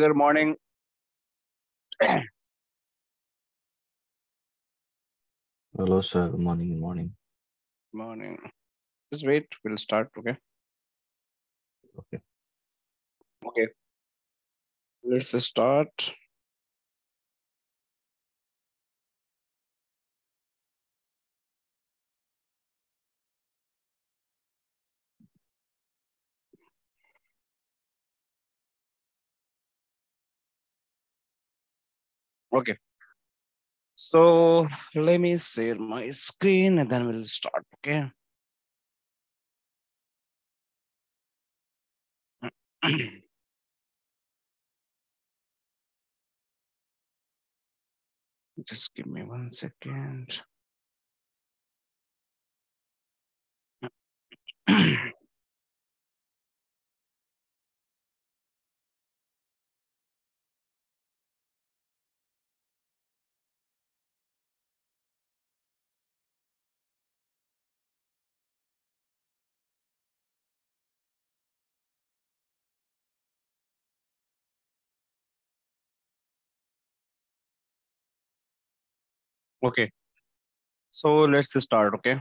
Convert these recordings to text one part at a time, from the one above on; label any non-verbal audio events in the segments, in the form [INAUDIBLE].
Good morning. Hello, sir. Good morning. Good morning. Morning. Just wait. We'll start. Okay. Okay. Okay. Let's start. Okay. So let me share my screen and then we'll start. Okay. [CLEARS THROAT] Just give me one second. [CLEARS THROAT] [CLEARS THROAT] Okay. So let's start. Okay.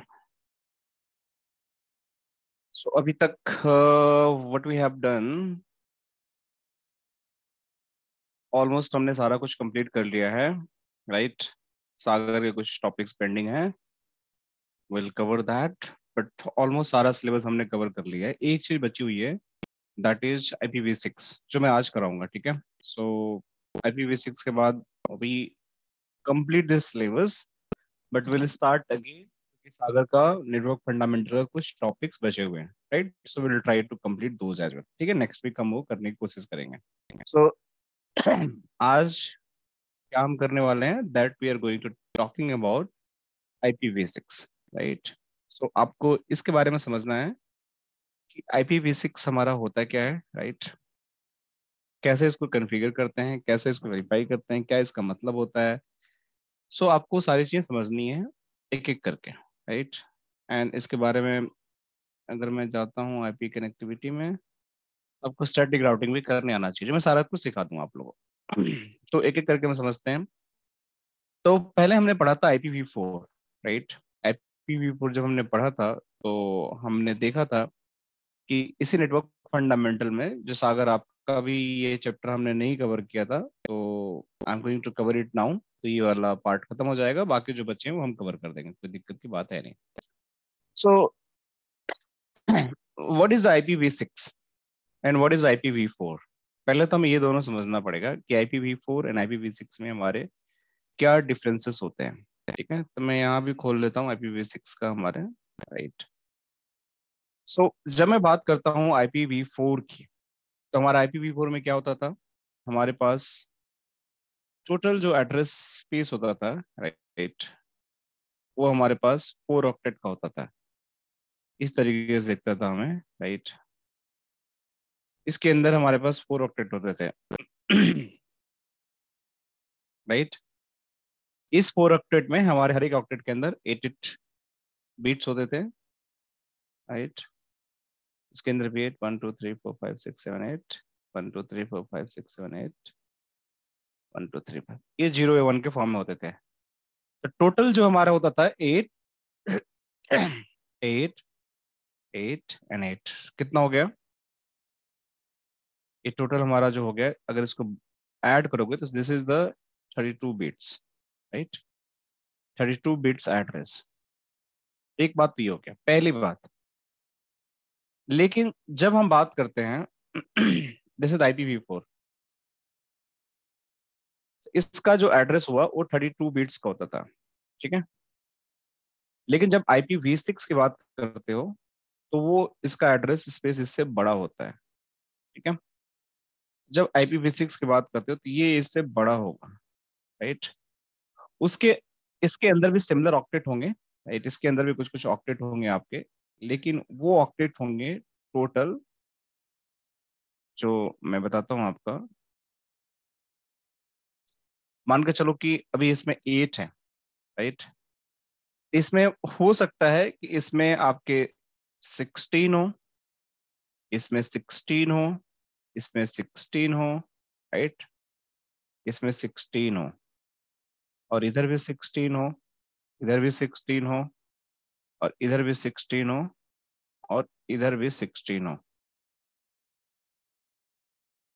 So अभी तक uh, what we have done almost हमने सारा कुछ complete कर लिया है right right? सागर के कुछ टॉपिक्स पेंडिंग है will cover that but almost सारा सिलेबस हमने कवर कर लिया है एक चीज़ बची हुई है that is I P six जो मैं आज कराऊँगा ठीक है सो आई पी सिक्स के बाद we complete this syllabus but will start again सागर का नेटवर्क फंडामेंटल कुछ टॉपिक्स बचे हुए हैं right so will try to complete those as well ठीक है नेक्स्ट वीक हम वो करने की कोशिश करेंगे। सो so, [CLEARS THROAT] आज क्या हम करने वाले हैं? That we are going to talking about IPv6 right so आपको इसके बारे में समझना है कि IPv6 हमारा होता क्या है राइट right? कैसे इसको कॉन्फ़िगर करते हैं कैसे इसको वेरीफाई करते हैं क्या इसका मतलब होता है? सो so, आपको सारी चीज़ें समझनी है एक एक करके राइट? एंड इसके बारे में अगर मैं जाता हूँ आईपी कनेक्टिविटी में आपको स्टैटिक राउटिंग भी करने आना चाहिए मैं सारा कुछ सिखा दूँगा आप लोगों [CLEARS THROAT] तो एक एक करके हम समझते हैं। तो पहले हमने पढ़ा था I four right I four जब हमने पढ़ा था तो हमने देखा था कि इसी नेटवर्क फंडामेंटल में जो सागर आपका भी ये चैप्टर हमने नहीं कवर किया था तो I am going to cover it now तो ये वाला पार्ट खत्म हो जाएगा बाकी जो बच्चे हैं वो हम कवर कर देंगे कोई दिक्कत की बात है नहीं। So what is the IPv6 and what is IPv4 पहले तो हमें ये दोनों समझना पड़ेगा कि IPv4 एंड IPv6 में हमारे क्या डिफरेंसेस होते हैं। ठीक है तो मैं यहाँ भी खोल लेता हूँ IPv6 का हमारे। राइट सो so, जब मैं बात करता हूँ IPv4 की तो हमारा IPv4 में क्या होता था? हमारे पास टोटल जो एड्रेस स्पेस होता था राइट वो हमारे पास फोर ऑक्टेट का होता था। इस तरीके से देखता था हमें राइट इसके अंदर हमारे पास फोर ऑक्टेट होते थे। राइट इस फोर ऑक्टेट में हमारे हर एक ऑक्टेट के अंदर एट एट बीट्स होते थे। राइट इसके अंदर भी eight one two three four five six seven eight one two three four five six seven eight one two three five ये ज़ीरो ए वन के फॉर्म में होते थे। तो टोटल जो हमारा होता था eight eight eight and eight कितना हो गया? ये टोटल हमारा जो हो गया, अगर इसको ऐड करोगे तो this is the 32 bits right 32 bits address एक बात तो ये हो गया, पहली बात। लेकिन जब हम बात करते हैं दिस इज़ IPv4 इसका जो एड्रेस हुआ, वो 32 बिट्स का होता था, ठीक है? लेकिन जब IPv6 की बात करते हो तो वो इसका एड्रेस स्पेस इससे बड़ा होता है, ठीक है? जब IPv6 की बात करते हो तो ये इससे बड़ा होगा राइट उसके, इसके अंदर भी सिमिलर ऑक्टेट होंगे राइट इसके अंदर भी कुछ कुछ ऑक्टेट होंगे आपके, लेकिन वो ऑक्टेट होंगे टोटल जो मैं बताता हूँ आपका मान के चलो कि अभी इसमें एट है राइट इसमें हो सकता है कि इसमें आपके सिक्सटीन हो, इसमें सिक्सटीन हो, इसमें 16 हो राइट इसमें सिक्सटीन हो और इधर भी सिक्सटीन हो, इधर भी सिक्सटीन हो और इधर भी सिक्सटीन हो और इधर भी सिक्सटीन हो।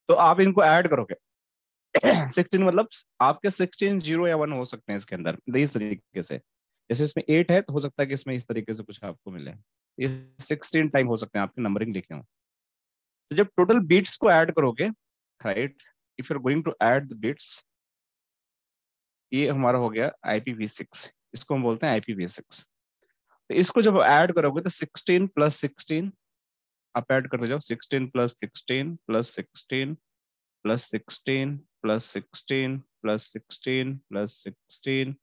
तो आप इनको ऐड करोगे? [COUGHS] सिक्सटीन मतलब आपके सिक्सटीन ज़ीरो या वन हो सकते हैं इसके अंदर, इस तरीके से। जैसे इसमें एट है तो हो सकता है कि इसमें इस तरीके से कुछ आपको मिले। ये सिक्सटीन टाइम हो सकते हैं, आपके नंबरिंग लिखे हो। तो जब टोटल बीट्स को ऐड करोगे right if you are going to add the bits ये हमारा हो गया IPv6 इसको हम बोलते हैं IPv6 तो इसको जब ऐड करोगे तो 16 प्लस सिक्सटीन आप ऐड करते जाओ 16 plus sixteen plus sixteen plus sixteen plus sixteen plus sixteen plus sixteen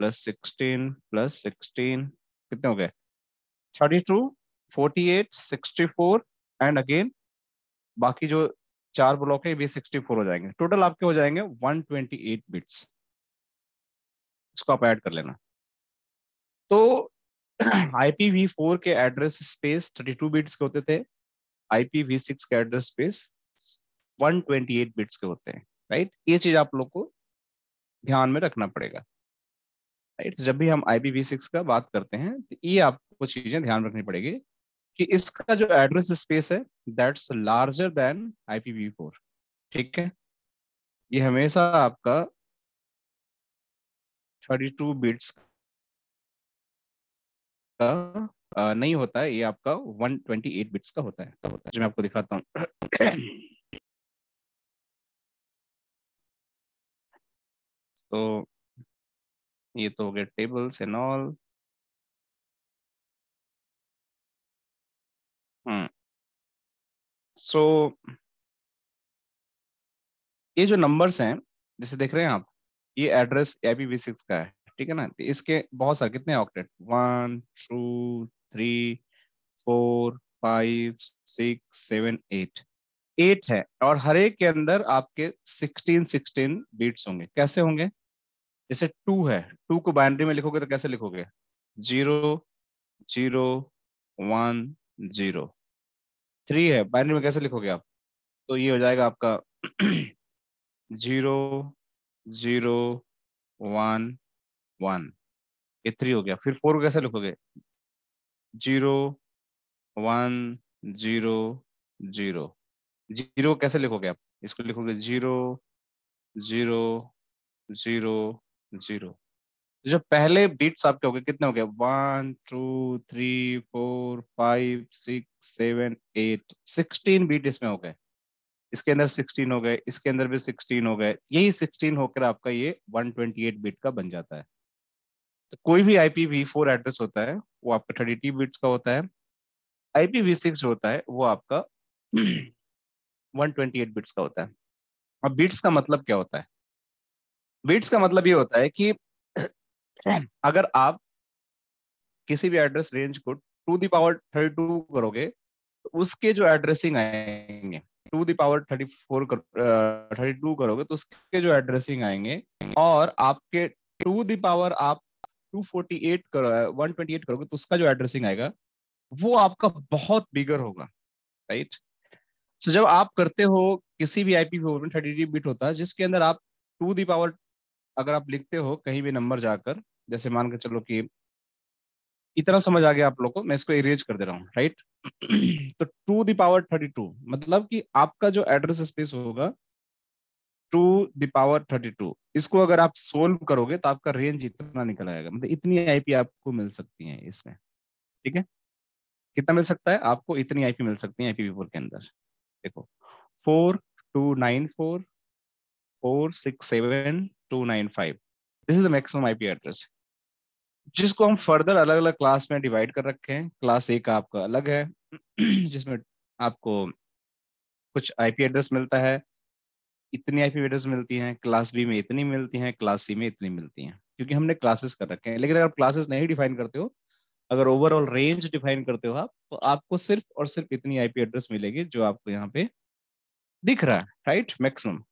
plus sixteen plus sixteen कितने हो गए? Thirty two forty eight sixty four and again बाकी जो चार ब्लॉक है भी सिक्सटी फोर हो जाएँगे। टोटल आपके हो जाएँगे वन ट्वेंटी एट बिट्स इसको आप ऐड कर लेना। तो IPv4 के एड्रेस स्पेस 32 बिट्स के होते थे। IPv6 के एड्रेस स्पेस 128 बिट्स के होते हैं। राइट ये चीज़ आप लोग को ध्यान में रखना पड़ेगा राइट जब भी हम IPv6 का बात करते हैं तो ये आपको चीज़ें ध्यान रखनी पड़ेगी कि इसका जो एड्रेस स्पेस है दैट्स लार्जर देन IPv4 ठीक है? ये हमेशा आपका 32 बिट्स का नहीं होता है, ये आपका 128 बिट्स का होता है। होता है जो मैं आपको दिखाता हूँ। तो ये तो हो गया tables and all hmm. So ये जो नंबर्स हैं, जैसे देख रहे हैं आप, ये एड्रेस IPv6 का है, ठीक है ना? तो इसके बहुत सारे, कितने octet one two three four five six seven eight eight है और हर एक के अंदर आपके सिक्सटीन सिक्सटीन बीट्स होंगे। कैसे होंगे? जैसे टू है, टू को बाइनरी में लिखोगे तो कैसे लिखोगे? Zero zero, one, zero. Three है, बाइनरी में कैसे लिखोगे आप? तो ये हो जाएगा आपका [CLEARS THROAT] ज़ीरो ज़ीरो, वन वन। ये थ्री हो गया। फिर फोर को कैसे लिखोगे? Zero, one, zero zero. Zero कैसे लिखोगे आप? इसको लिखोगे ज़ीरो ज़ीरो ज़ीरो ज़ीरो। तो जो पहले बीट्स आपके हो गए, कितने हो गए? One two three four five six seven eight sixteen bit इसमें हो गए। इसके अंदर 16 हो गए, इसके अंदर भी 16 हो गए। यही 16 होकर आपका ये वन ट्वेंटी एट बीट का बन जाता है। तो कोई भी आई वी फोर एड्रेस होता है, वो आपका 32 बीट्स का होता है। IPv6 जो होता है, वो आपका [CLEARS THROAT] 128 बिट्स का होता है। अब बीट्स का मतलब क्या होता है? बिट्स का मतलब ये होता है कि [COUGHS] अगर आप किसी भी एड्रेस रेंज को to the power thirty two करोगे तो उसके जो एड्रेसिंग आएँगे to the power thirty four thirty two करोगे तो उसके जो एड्रेसिंग आएँगे और आपके टू दी पावर आप 248 करो 128 करोगे तो उसका जो एड्रेसिंग आएगा वो आपका बहुत बिगर होगा राइट सो so, जब आप करते हो किसी भी आईपी फोर में थर्टी बिट होता है जिसके अंदर आप टू दी पावर अगर आप लिखते हो कहीं भी नंबर जाकर, जैसे मान के चलो कि इतना समझ आ गया आप लोग को, मैं इसको इरेज कर दे रहा हूँ राइट [CLEARS THROAT] तो to the power thirty two मतलब कि आपका जो एड्रेस स्पेस होगा to the power thirty two इसको अगर आप सोल्व करोगे तो आपका रेंज इतना निकल आएगा मतलब इतनी आईपी आपको मिल सकती है इसमें, ठीक है? कितना मिल सकता है? आपको इतनी आईपी मिल सकती है आईपी फोर के अंदर, देखो four two nine four four six seven two nine five this is the maximum IP address जिसको हम फर्दर अलग अलग क्लास में डिवाइड कर रखे हैं क्लास ए का आपका अलग है, [CLEARS THROAT] जिसमें आपको कुछ आईपी एड्रेस मिलता है, इतनी आईपी एड्रेस मिलती हैं क्लास बी में इतनी मिलती हैं क्लास सी में इतनी मिलती हैं, क्योंकि हमने क्लासेस कर रखे हैं। लेकिन अगर क्लासेस नहीं डिफाइन करते हो, अगर ओवरऑल रेंज डिफाइन करते हो आप तो आपको सिर्फ़ और सिर्फ़ इतनी आईपी एड्रेस मिलेगी जो आपको यहाँ पे दिख रहा है राइट मैक्सिमम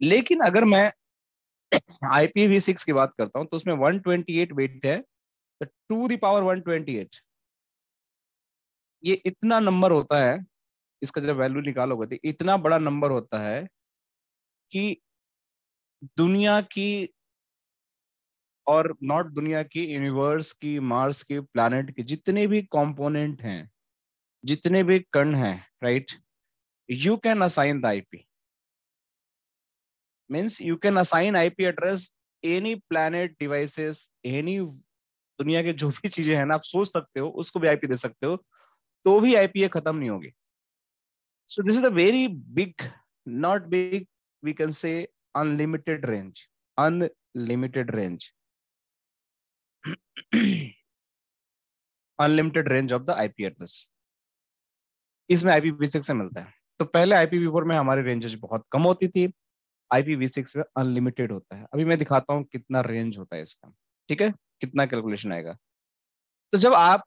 लेकिन अगर मैं IPv6 की बात करता हूँ तो उसमें 128 बिट है तो टू दी पावर 128 ये इतना नंबर होता है, इसका जब वैल्यू निकालोगे तो इतना बड़ा नंबर होता है कि दुनिया की और नॉट दुनिया की यूनिवर्स की मार्स की प्लैनेट की जितने भी कंपोनेंट हैं, जितने भी कण हैं right you can assign the IP means you can assign IP address any planet devices any दुनिया के जो भी चीज़ें हैं ना, आप सोच सकते हो, उसको भी आईपी दे सकते हो तो भी आईपी खत्म नहीं होगी। So this is a very big not big we can say unlimited range unlimited range unlimited range of the IP address इसमें आईपीवी6 से मिलता है। तो पहले आईपीवी4 में हमारी रेंजेस बहुत कम होती थी। आईपीवी6 में अनलिमिटेड होता है। अभी मैं दिखाता हूँ कितना रेंज होता है इसका, ठीक है? कितना कैलकुलेशन आएगा। तो जब आप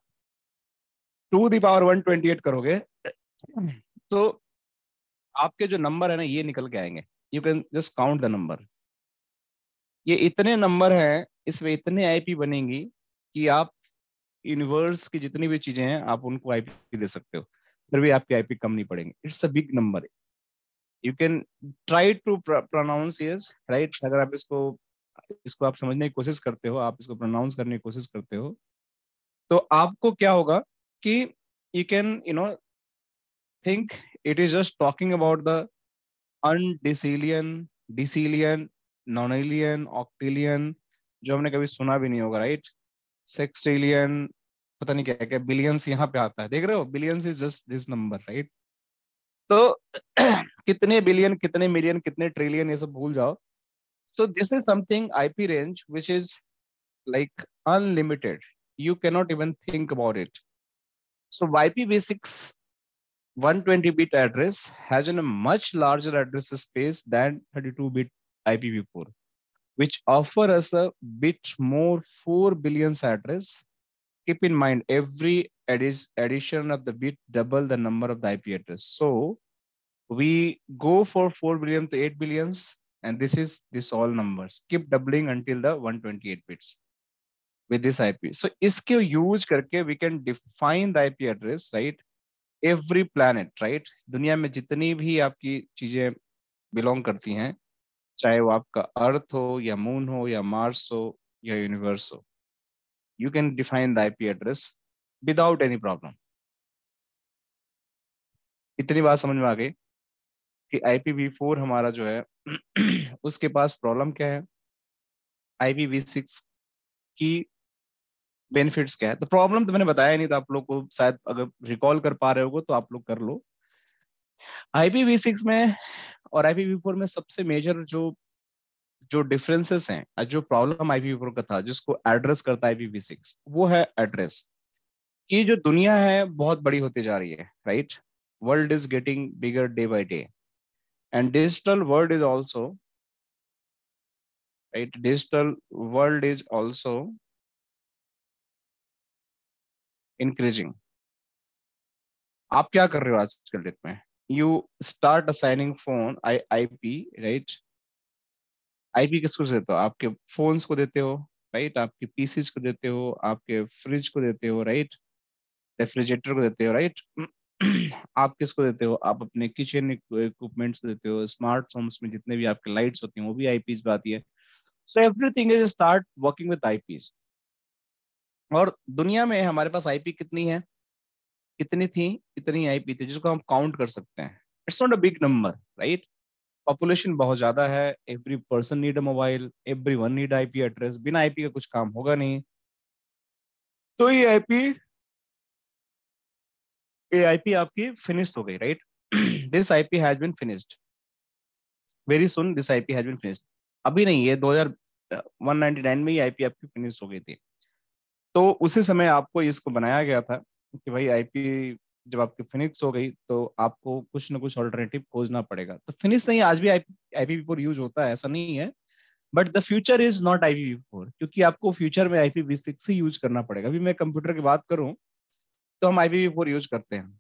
to the power one twenty eight करोगे तो आपके जो नंबर है ना, ये निकल के आएँगे। You can just count the number ये इतने नंबर हैं, इसमें इतने आईपी बनेंगी कि आप यूनिवर्स की जितनी भी चीज़ें हैं, आप उनको आईपी दे सकते हो। फिर भी आपके आईपी कम नहीं पड़ेंगे। It's a big number you can try to pronounce yes right अगर आप इसको इसको आप समझने की कोशिश करते हो, आप इसको प्रोनाउंस करने की कोशिश करते हो तो आपको क्या होगा कि you can you know think it is just talking about the undecillion decillion nonillion octillion जो हमने कभी सुना भी नहीं होगा राइट सेक्सटिलियन पता नहीं क्या क्या बिलियंस यहाँ पे आता है। देख रहे हो? Billions is just this number right तो कितने बिलियन कितने मिलियन कितने ट्रिलियन ये सब भूल जाओ so this is something ip range which is like unlimited you cannot even think about it so ipv6 120 bit address has a much larger address space than 32 bit ipv4 which offer us a bit more 4 billions address keep in mind every addition of the bit double the number of the ip address so we go for 4 billion to 8 billions and this is this all numbers keep doubling until the 128 bits with this IP. So iske use करके we can define the IP address, right? Every planet, right? दुनिया में जितनी भी आपकी चीज़ें belong करती हैं चाहे वो आपका अर्थ हो या मून हो या मार्स हो या यूनिवर्स हो you can define the IP address without any problem इतनी बात समझ में आ गई कि IPv4 हमारा जो है, [CLEARS THROAT] उसके पास प्रॉब्लम क्या है? IPv6 की बेनिफिट्स क्या है? तो प्रॉब्लम तो मैंने बताया नहीं तो आप लोग को, शायद अगर रिकॉल कर पा रहे हो तो आप लोग कर लो। IPv6 में और IPv4 में सबसे मेजर जो जो डिफरेंसेस हैं जो प्रॉब्लम IPv4 का था, जिसको एड्रेस करता है IPv6 वो है एड्रेस कि जो दुनिया है, बहुत बड़ी होती जा रही है right world is getting bigger day by day and digital world is also, right? Digital world is also increasing. आप क्या कर रहे हो आजकल डेट में? You start assigning phone I I P right IP किसको देते हो? आपके फोन्स को देते हो राइट आपके पीसीज को देते हो, आपके फ्रिज को देते हो राइट रेफ्रिजरेटर को देते हो राइट [CLEARS THROAT] आप किसको देते हो? आप अपने किचन इक्विपमेंट्स देते हो स्मार्ट होम्स में जितने भी आपके लाइट्स होती हैं, वो भी आईपीस पे आती है। So everything is start working with IPs और दुनिया में हमारे पास आईपी कितनी है? कितनी थी? इतनी आईपी थी, जिसको हम काउंट कर सकते हैं। It's not a big number right population बहुत ज़्यादा है। Every person need a mobile every one need IP address बिना आईपी का कुछ काम होगा नहीं। तो ये आईपी ये आईपी आपकी फिनिश हो गई right this IP has been finished very soon this IP has been finished अभी नहीं, ये 2099 में ही आईपी आपकी फिनिश हो गई थी। तो उसी समय आपको इसको बनाया गया था कि भाई आईपी जब आपकी फिनिक्स हो गई तो आपको कुछ ना कुछ ऑल्टरनेटिव खोजना पड़ेगा। तो फिनिश नहीं, आज भी आईपी फोर यूज़ होता है, ऐसा नहीं है। But the future is not I four क्योंकि आपको फ्यूचर में आई सिक्स ही यूज़ करना पड़ेगा। अभी मैं कंप्यूटर की बात करूँ तो हम आई पी यूज़ करते हैं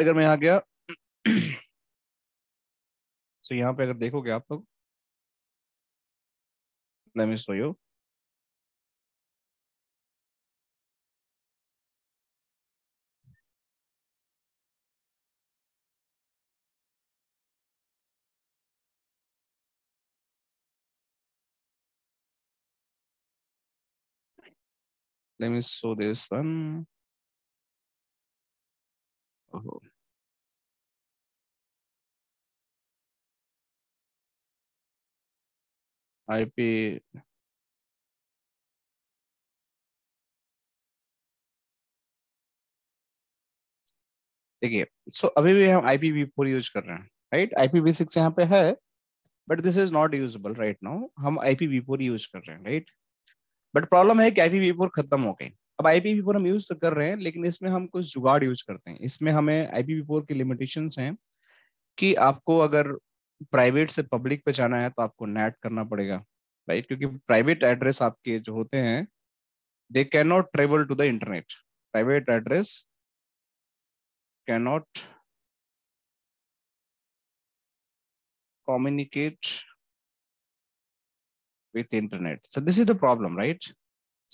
अगर मैं यहाँ गया [CLEARS THROAT] तो यहाँ पे अगर देखोगे आप लोग, let me. Let me show this one. Oh. IP देखिए सो अभी भी हम IPv4 यूज़ कर रहे हैं राइट IPv6 यहाँ पे है but this is not usable right now हम IPv4 यूज़ कर रहे हैं राइट बट प्रॉब्लम है कि IPv4 खत्म हो गई। अब IPv4 हम यूज़ तो कर रहे हैं, लेकिन इसमें हम कुछ जुगाड़ यूज़ करते हैं। इसमें हमें IPv4 की लिमिटेशंस हैं कि आपको अगर प्राइवेट से पब्लिक पे जाना है तो आपको नेट करना पड़ेगा राइट क्योंकि प्राइवेट एड्रेस आपके जो होते हैं they can not travel to the internet private address cannot communicate with internet. So this is the problem, right?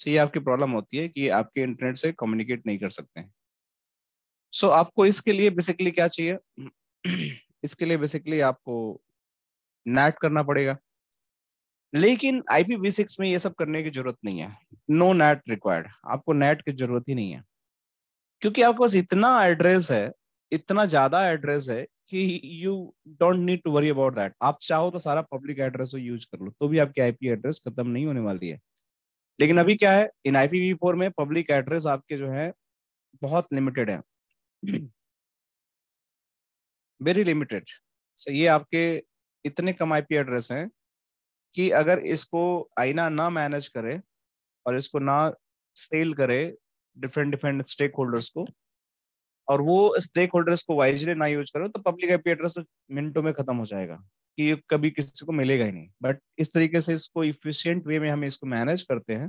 So ये आपकी प्रॉब्लम होती है कि आपके इंटरनेट से कम्युनिकेट नहीं कर सकते हैं। सो so, आपको इसके लिए बेसिकली क्या चाहिए? [CLEARS THROAT] इसके लिए बेसिकली आपको नेट करना पड़ेगा। लेकिन IPv6 में ये सब करने की ज़रूरत नहीं है। नो नेट रिक्वायर्ड आपको नेट की ज़रूरत ही नहीं है। क्योंकि आपके पास इतना एड्रेस है इतना ज़्यादा एड्रेस है कि you don't need to worry about that आप चाहो तो सारा पब्लिक एड्रेस यूज़ कर लो तो भी आपकी आईपी एड्रेस खत्म नहीं होने वाली है। लेकिन अभी क्या है, इन IPv4 में पब्लिक एड्रेस आपके जो है, बहुत लिमिटेड है। वेरी लिमिटेड सो ये आपके इतने कम आईपी एड्रेस हैं कि अगर इसको आईना ना मैनेज करे और इसको ना सेल करे डिफरेंट डिफरेंट स्टेक होल्डर्स को और वो स्टेक होल्डर्स को वाइजली ना यूज़ करो तो पब्लिक आईपी एड्रेस मिनटों में खत्म हो जाएगा। कि ये कभी किसी को मिलेगा ही नहीं। बट इस तरीके से इसको इफिशियंट वे में हम इसको मैनेज करते हैं,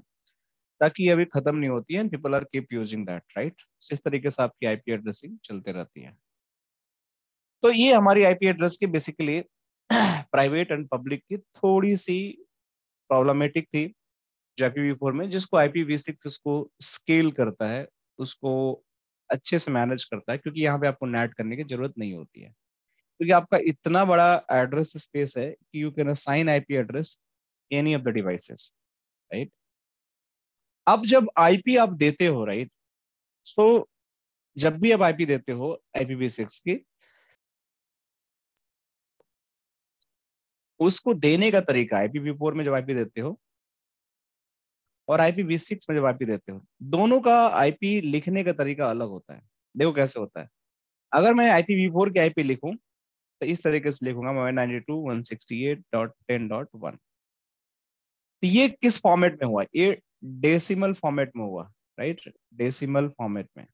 ताकि ये अभी खत्म नहीं होती है people are keep using that right इस तरीके से आपकी आईपी एड्रेसिंग चलते रहती है। तो ये हमारी आईपी एड्रेस की बेसिकली प्राइवेट एंड पब्लिक की थोड़ी सी प्रॉब्लमेटिक थी जो IPv4 में, जिसको IPv6 उसको स्केल करता है, उसको अच्छे से मैनेज करता है, क्योंकि यहाँ पे आपको नेट करने की ज़रूरत नहीं होती है। क्योंकि आपका इतना बड़ा एड्रेस स्पेस है कि you can assign IP address any of the devices right अब जब आईपी आप देते हो राइट right? सो so, जब भी आप आईपी देते हो IPv6 की उसको देने का तरीका आईपीवी फोर में जब आईपी देते हो और आईपीवी सिक्स में जब आईपी देते हो दोनों का आईपी लिखने का तरीका अलग होता है देखो कैसे होता है अगर मैं आईपीवी फोर की आईपी लिखूं तो इस तरीके से लिखूँगा मैं 92.168.10.1 तो ये किस फॉर्मेट में हुआ? ये डेसिमल फॉर्मेट में हुआ राइट डेसिमल फॉर्मेट में।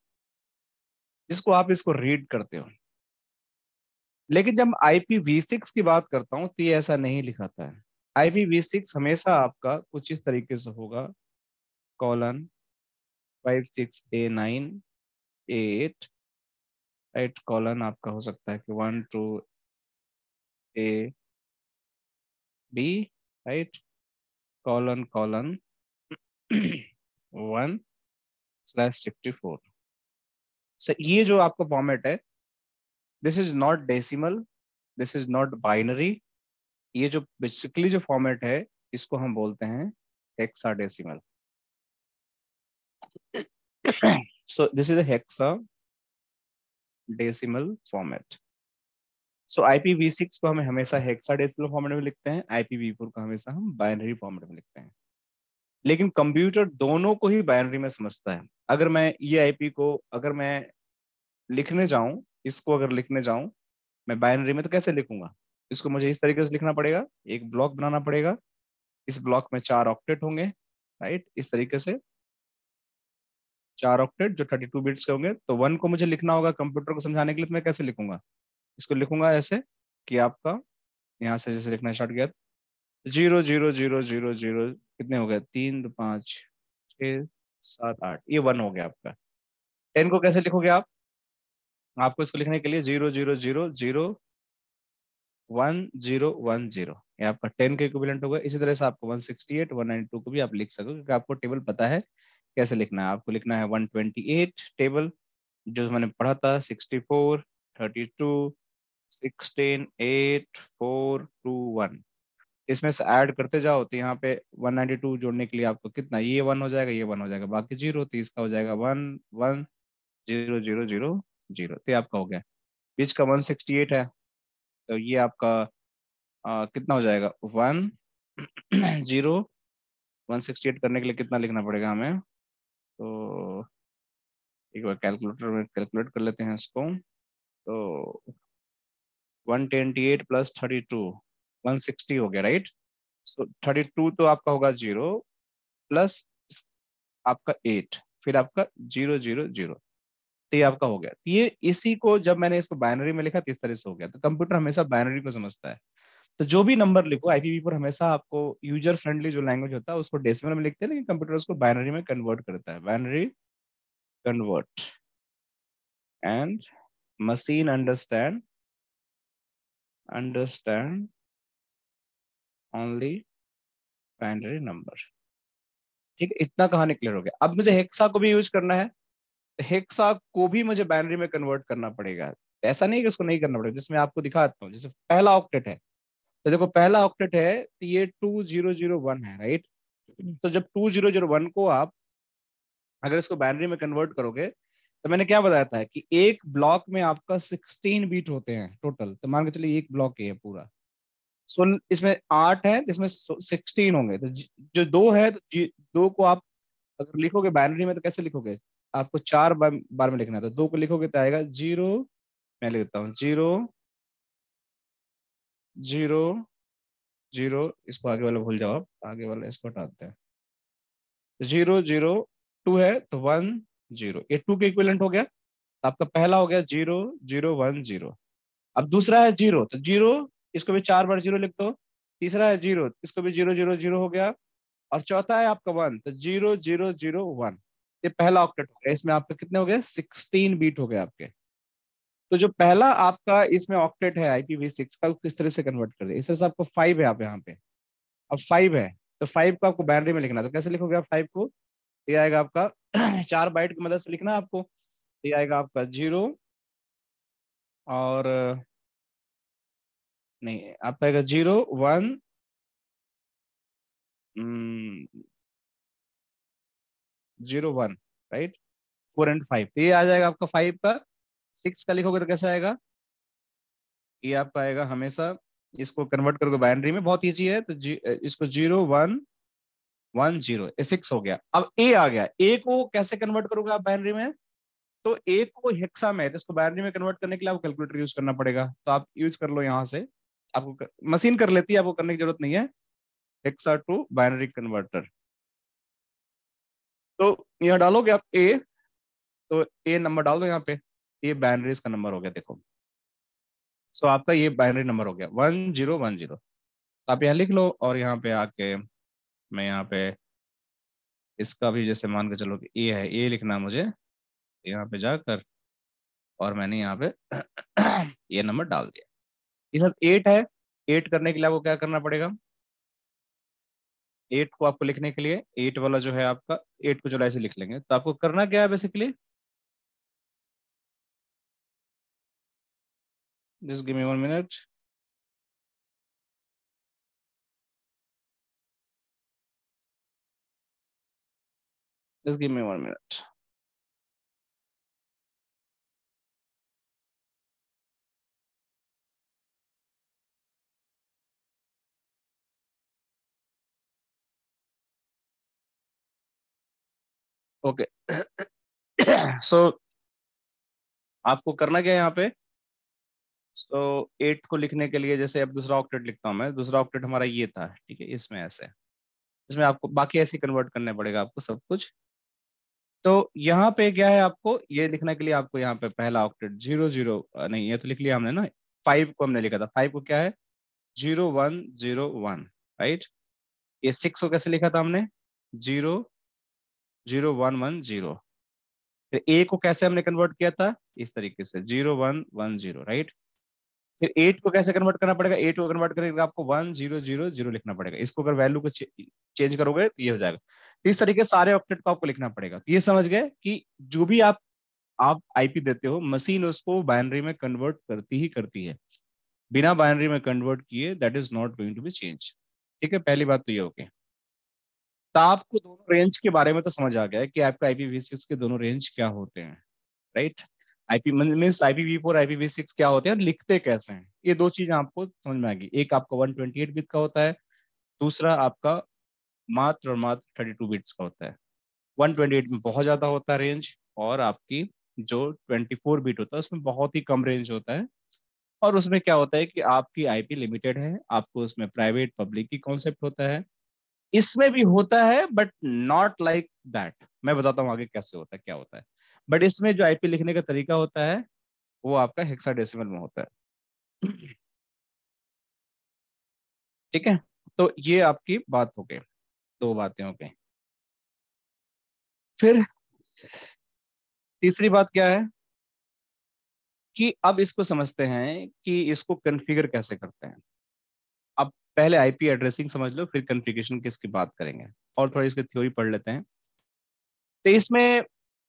जिसको आप इसको रीड करते हो। लेकिन जब IPv6 की बात करता हूँ तो ये ऐसा नहीं लिखाता है। IPv6 हमेशा आपका कुछ इस तरीके से होगा। Colon five six A nine eight right colon आपका हो सकता है कि one two A B right colon colon one slash sixty four ये जो आपका फॉर्मेट है this is not decimal this is not binary ये जो बेसिकली जो फॉर्मेट है, इसको हम बोलते हैं hexadecimal [COUGHS] so, this is a hexa decimal format. So IPv6 को हमें हमेशा हेक्सा डेसिमल फॉर्मेट में लिखते हैं IPv4 को हमेशा हम बाइनरी फॉर्मेट में लिखते हैं। लेकिन कंप्यूटर दोनों को ही बाइनरी में समझता है। अगर मैं ये आईपी को, अगर मैं लिखने जाऊँ, इसको अगर लिखने जाऊँ, मैं बाइनरी में तो कैसे लिखूँगा? इसको मुझे इस तरीके से लिखना पड़ेगा, एक ब्लॉक बनाना पड़ेगा। इस ब्लॉक में चार ऑक्टेट होंगे राइट इस तरीके से। चार ऑक्टेट जो थर्टी टू बिट्स के होंगे तो वन को मुझे लिखना होगा कंप्यूटर को समझाने के लिए तो मैं कैसे लिखूँगा? इसको लिखूँगा ऐसे कि आपका यहाँ से जैसे लिखना स्टार्ट किया, zero zero zero zero zero, कितने हो गए? तीन दो पाँच, छ, सात, आठ। ये वन हो गया आपका। टेन को कैसे लिखोगे आप? आपको इसको लिखने के लिए zero zero zero zero, one zero one, zero. ये आपका टेन के इक्विवेलेंट होगा इसी तरह से आपको one sixty eight, one nine two को भी आप लिख सको क्योंकि आपको टेबल पता है कैसे लिखना है। आपको लिखना है 128 टेबल जो मैंने पढ़ा था 64 32 16 8 4 2 1 इसमें से ऐड करते जाओ तो यहाँ पे 192 जोड़ने के लिए आपको कितना? ये वन हो जाएगा ये वन हो जाएगा। बाकी ज़ीरो तो इसका हो जाएगा one one zero zero zero zero तो आपका हो गया। बीच का 168 है। तो ये आपका आ, कितना हो जाएगा? One zero one sixty eight करने के लिए कितना लिखना पड़ेगा हमें? तो एक बार कैलकुलेटर में कैलकुलेट कर लेते हैं इसको। तो 128 प्लस 32 160 हो गया राइट सो so, 32 तो आपका होगा ज़ीरो प्लस आपका एट फिर आपका ज़ीरो ज़ीरो ज़ीरो तो ये आपका हो गया। तो ये इसी को जब मैंने इसको बाइनरी में लिखा तो इस तरह से हो गया। तो कंप्यूटर हमेशा बाइनरी को समझता है। तो जो भी नंबर लिखो आईपीवी पर हमेशा आपको यूज़र फ्रेंडली जो लैंग्वेज होता है उसको डेसिमल में लिखते हैं लेकिन कंप्यूटर उसको बाइनरी में कन्वर्ट करता है। Binary convert and machine understand understand only binary number ठीक है इतना कहानी क्लियर हो गया। अब मुझे हेक्सा को भी यूज़ करना है। हेक्सा को भी मुझे बाइनरी में कन्वर्ट करना पड़ेगा। ऐसा नहीं कि उसको नहीं करना पड़ेगा जिसमें आपको दिखाता हूँ। जैसे पहला ऑक्टेट है। तो देखो पहला ऑक्टेट है तो ये टू ज़ीरो ज़ीरो वन है राइट तो जब टू ज़ीरो ज़ीरो वन को आप अगर इसको बाइनरी में कन्वर्ट करोगे तो मैंने क्या बताया था कि एक ब्लॉक में आपका सिक्सटीन बीट होते हैं टोटल तो मान के चलिए एक ब्लॉक है पूरा। सो इसमें आठ है इसमें सिक्सटीन होंगे। तो जो दो है तो दो को आप अगर लिखोगे बाइनरी में तो कैसे लिखोगे? आपको चार बार, बार में लिखना है। तो दो को लिखोगे तो आएगा ज़ीरो मैं लिखता हूँ ज़ीरो ज़ीरो ज़ीरो इसको आगे वाला भूल जाओ आप आगे वाला इसको हटाते हैं। ज़ीरो ज़ीरो टू है तो वन ज़ीरो। ये टू के इक्विलेंट हो गया। तो आपका पहला हो गया ज़ीरो ज़ीरो वन ज़ीरो। अब दूसरा है ज़ीरो। तो ज़ीरो, इसको भी चार बार ज़ीरो लिख दो तीसरा है ज़ीरो, इसको भी ज़ीरो ज़ीरो ज़ीरो हो गया। और चौथा है आपका वन तो ज़ीरो ज़ीरो ज़ीरो वन ये पहला ऑक्टेट हो गया। इसमें आपके कितने हो गए? सिक्सटीन बीट हो गए आपके। तो जो पहला आपका इसमें ऑक्टेट है आईपीवी सिक्स का किस तरह से कन्वर्ट कर दिया इस तरह से आपको फाइव है आप यहाँ पे। अब फाइव है। तो फाइव को आपको बैनरी में लिखना तो कैसे लिखोगे आप फाइव को? ये आएगा आपका [CLEARS THROAT] चार बाइट की मदद से लिखना आपको। ये आएगा आपका ज़ीरो। और नहीं आपका आएगा zero one. Zero one right? Four and five. तो ये आ जाएगा आपका फाइव का। सिक्स का लिखोगे तो कैसा आएगा? ये आपका आएगा हमेशा। इसको कन्वर्ट करोगे बाइनरी में। बहुत ईजी है। तो जी, इसको zero one one zero six हो गया। अब ए आ गया। ए को कैसे कन्वर्ट करोगे आप बाइनरी में? तो ए को हेक्सा में तो इसको बाइनरी में कन्वर्ट करने के लिए आपको कैलकुलेटर यूज़ करना पड़ेगा। तो आप यूज़ कर लो यहाँ से। आपको कर, मशीन कर लेती है आपको करने की ज़रूरत नहीं है। हेक्सा टू बाइनरी कन्वर्टर तो यहाँ डालोगे आप ए तो ए नंबर डाल दो यहाँ पे। ये बाइनरीज का नंबर हो गया देखो। सो आपका ये बाइनरी नंबर हो गया। One zero one zero. तो आप यहाँ लिख लो और यहाँ पे आके मैं यहाँ पे इसका भी जैसे मान के चलो कि ए है, ए लिखना मुझे, यहाँ पे जाकर और मैंने यहाँ पे [CLEARS THROAT] ये नंबर डाल दिया। ये सब एट है एट करने के लिए आपको क्या करना पड़ेगा? एट को आपको लिखने के लिए एट वाला जो है आपका एट को जो ऐसे लिख लेंगे। तो आपको करना क्या है basically Just give me one minute. Just give me one minute. Okay so [COUGHS] आपको करना क्या है यहाँ पे? तो एट को लिखने के लिए जैसे अब दूसरा ऑक्टेट लिखता हूँ मैं, दूसरा ऑक्टेट हमारा ये था, ठीक है? इसमें ऐसे। इसमें आपको, बाकी ऐसे कन्वर्ट करने पड़ेगा आपको सब कुछ। तो यहाँ पे क्या है आपको? ये लिखने के लिए आपको यहाँ पे पहला ऑक्टेट ज़ीरो ज़ीरो नहीं, ये तो लिख लिया हमने ना, फाइव को हमने लिखा था। फाइव को क्या है? Zero, one zero, one, right? ये सिक्स को कैसे लिखा था हमने? Zero zero, one one, zero. फिर ए को कैसे हमने कन्वर्ट किया था? इस तरीके से, zero, one one, zero, right? फिर एट को कैसे कन्वर्ट करना पड़ेगा? एट को कन्वर्ट करेंगे आपको वन, ज़ीरो ज़ीरो ज़ीरो लिखना पड़ेगा। इसको अगर वैल्यू को चेंज करोगे तो ये हो जाएगा। इस तरीके सारे ऑक्टेट को आपको लिखना पड़ेगा। तो ये समझ गए कि जो भी आप आप आईपी देते हो, मशीन उसको बाइनरी में कन्वर्ट करती ही करती है। बिना बाइनरी में कन्वर्ट किए that is not going to be change ठीक है? पहली बात तो ये होगी तो आपको दोनों रेंज के बारे में तो समझ आ गया है कि आपका आईपीवी सिक्स के दोनों रेंज क्या होते हैं right IP means IPv four IPv six क्या होते हैं, लिखते कैसे हैं? ये दो चीज़ें आपको समझ में आएगी एक आपका वन ट्वेंटी एट बिट का होता है, दूसरा आपका मात्र और मात्र थर्टी टू बिट्स का होता है। वन ट्वेंटी एट में बहुत ज़्यादा होता है रेंज और आपकी जो ट्वेंटी फोर बिट होता है, उसमें बहुत ही कम रेंज होता है। और उसमें क्या होता है कि आपकी आईपी लिमिटेड है, आपको उसमें प्राइवेट पब्लिक की कॉन्सेप्ट होता है। इसमें भी होता है बट नॉट लाइक दैट मैं बताता हूँ आगे कैसे होता है, क्या होता है। बट इसमें जो आईपी लिखने का तरीका होता है, वो आपका हेक्साडेसिमल में होता है। ठीक है? तो ये आपकी बात हो गई। दो बातें हो गई। फिर तीसरी बात क्या है? कि अब इसको समझते हैं कि इसको कॉन्फ़िगर कैसे करते हैं। अब पहले आईपी एड्रेसिंग समझ लो, फिर कॉन्फ़िगरेशन की इसकी बात करेंगे। और थोड़ी इसकी थ्योरी पढ़ लेते हैं। तो इसमें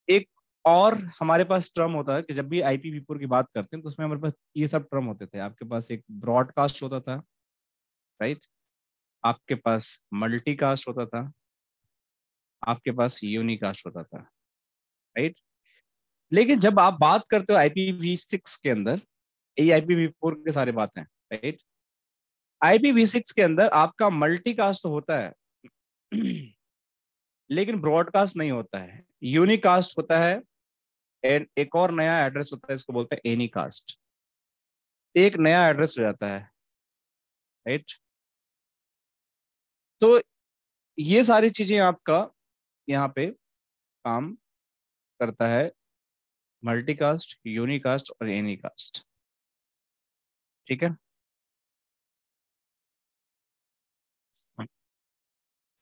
एक और हमारे पास टर्म होता है कि जब भी आईपी वीपोर की बात करते हैं तो उसमें हमारे पास ये सब टर्म होते थे। आपके पास एक ब्रॉडकास्ट होता था राइट आपके पास मल्टीकास्ट होता था, आपके पास यूनिकास्ट होता था राइट लेकिन जब आप बात करते हो आईपीवी सिक्स के अंदर, ये आईपीवी फोर के सारे बात हैं राइट आईपीवी सिक्स के अंदर आपका मल्टीकास्ट तो होता है, [CLEARS THROAT] लेकिन ब्रॉडकास्ट नहीं होता है। यूनिकास्ट होता है एंड एक और नया एड्रेस होता है, इसको बोलते हैं एनी कास्ट एक नया एड्रेस हो जाता है राइट तो ये सारी चीज़ें आपका यहाँ पे काम करता है। मल्टीकास्ट, यूनिकास्ट और एनीकास्ट। ठीक है?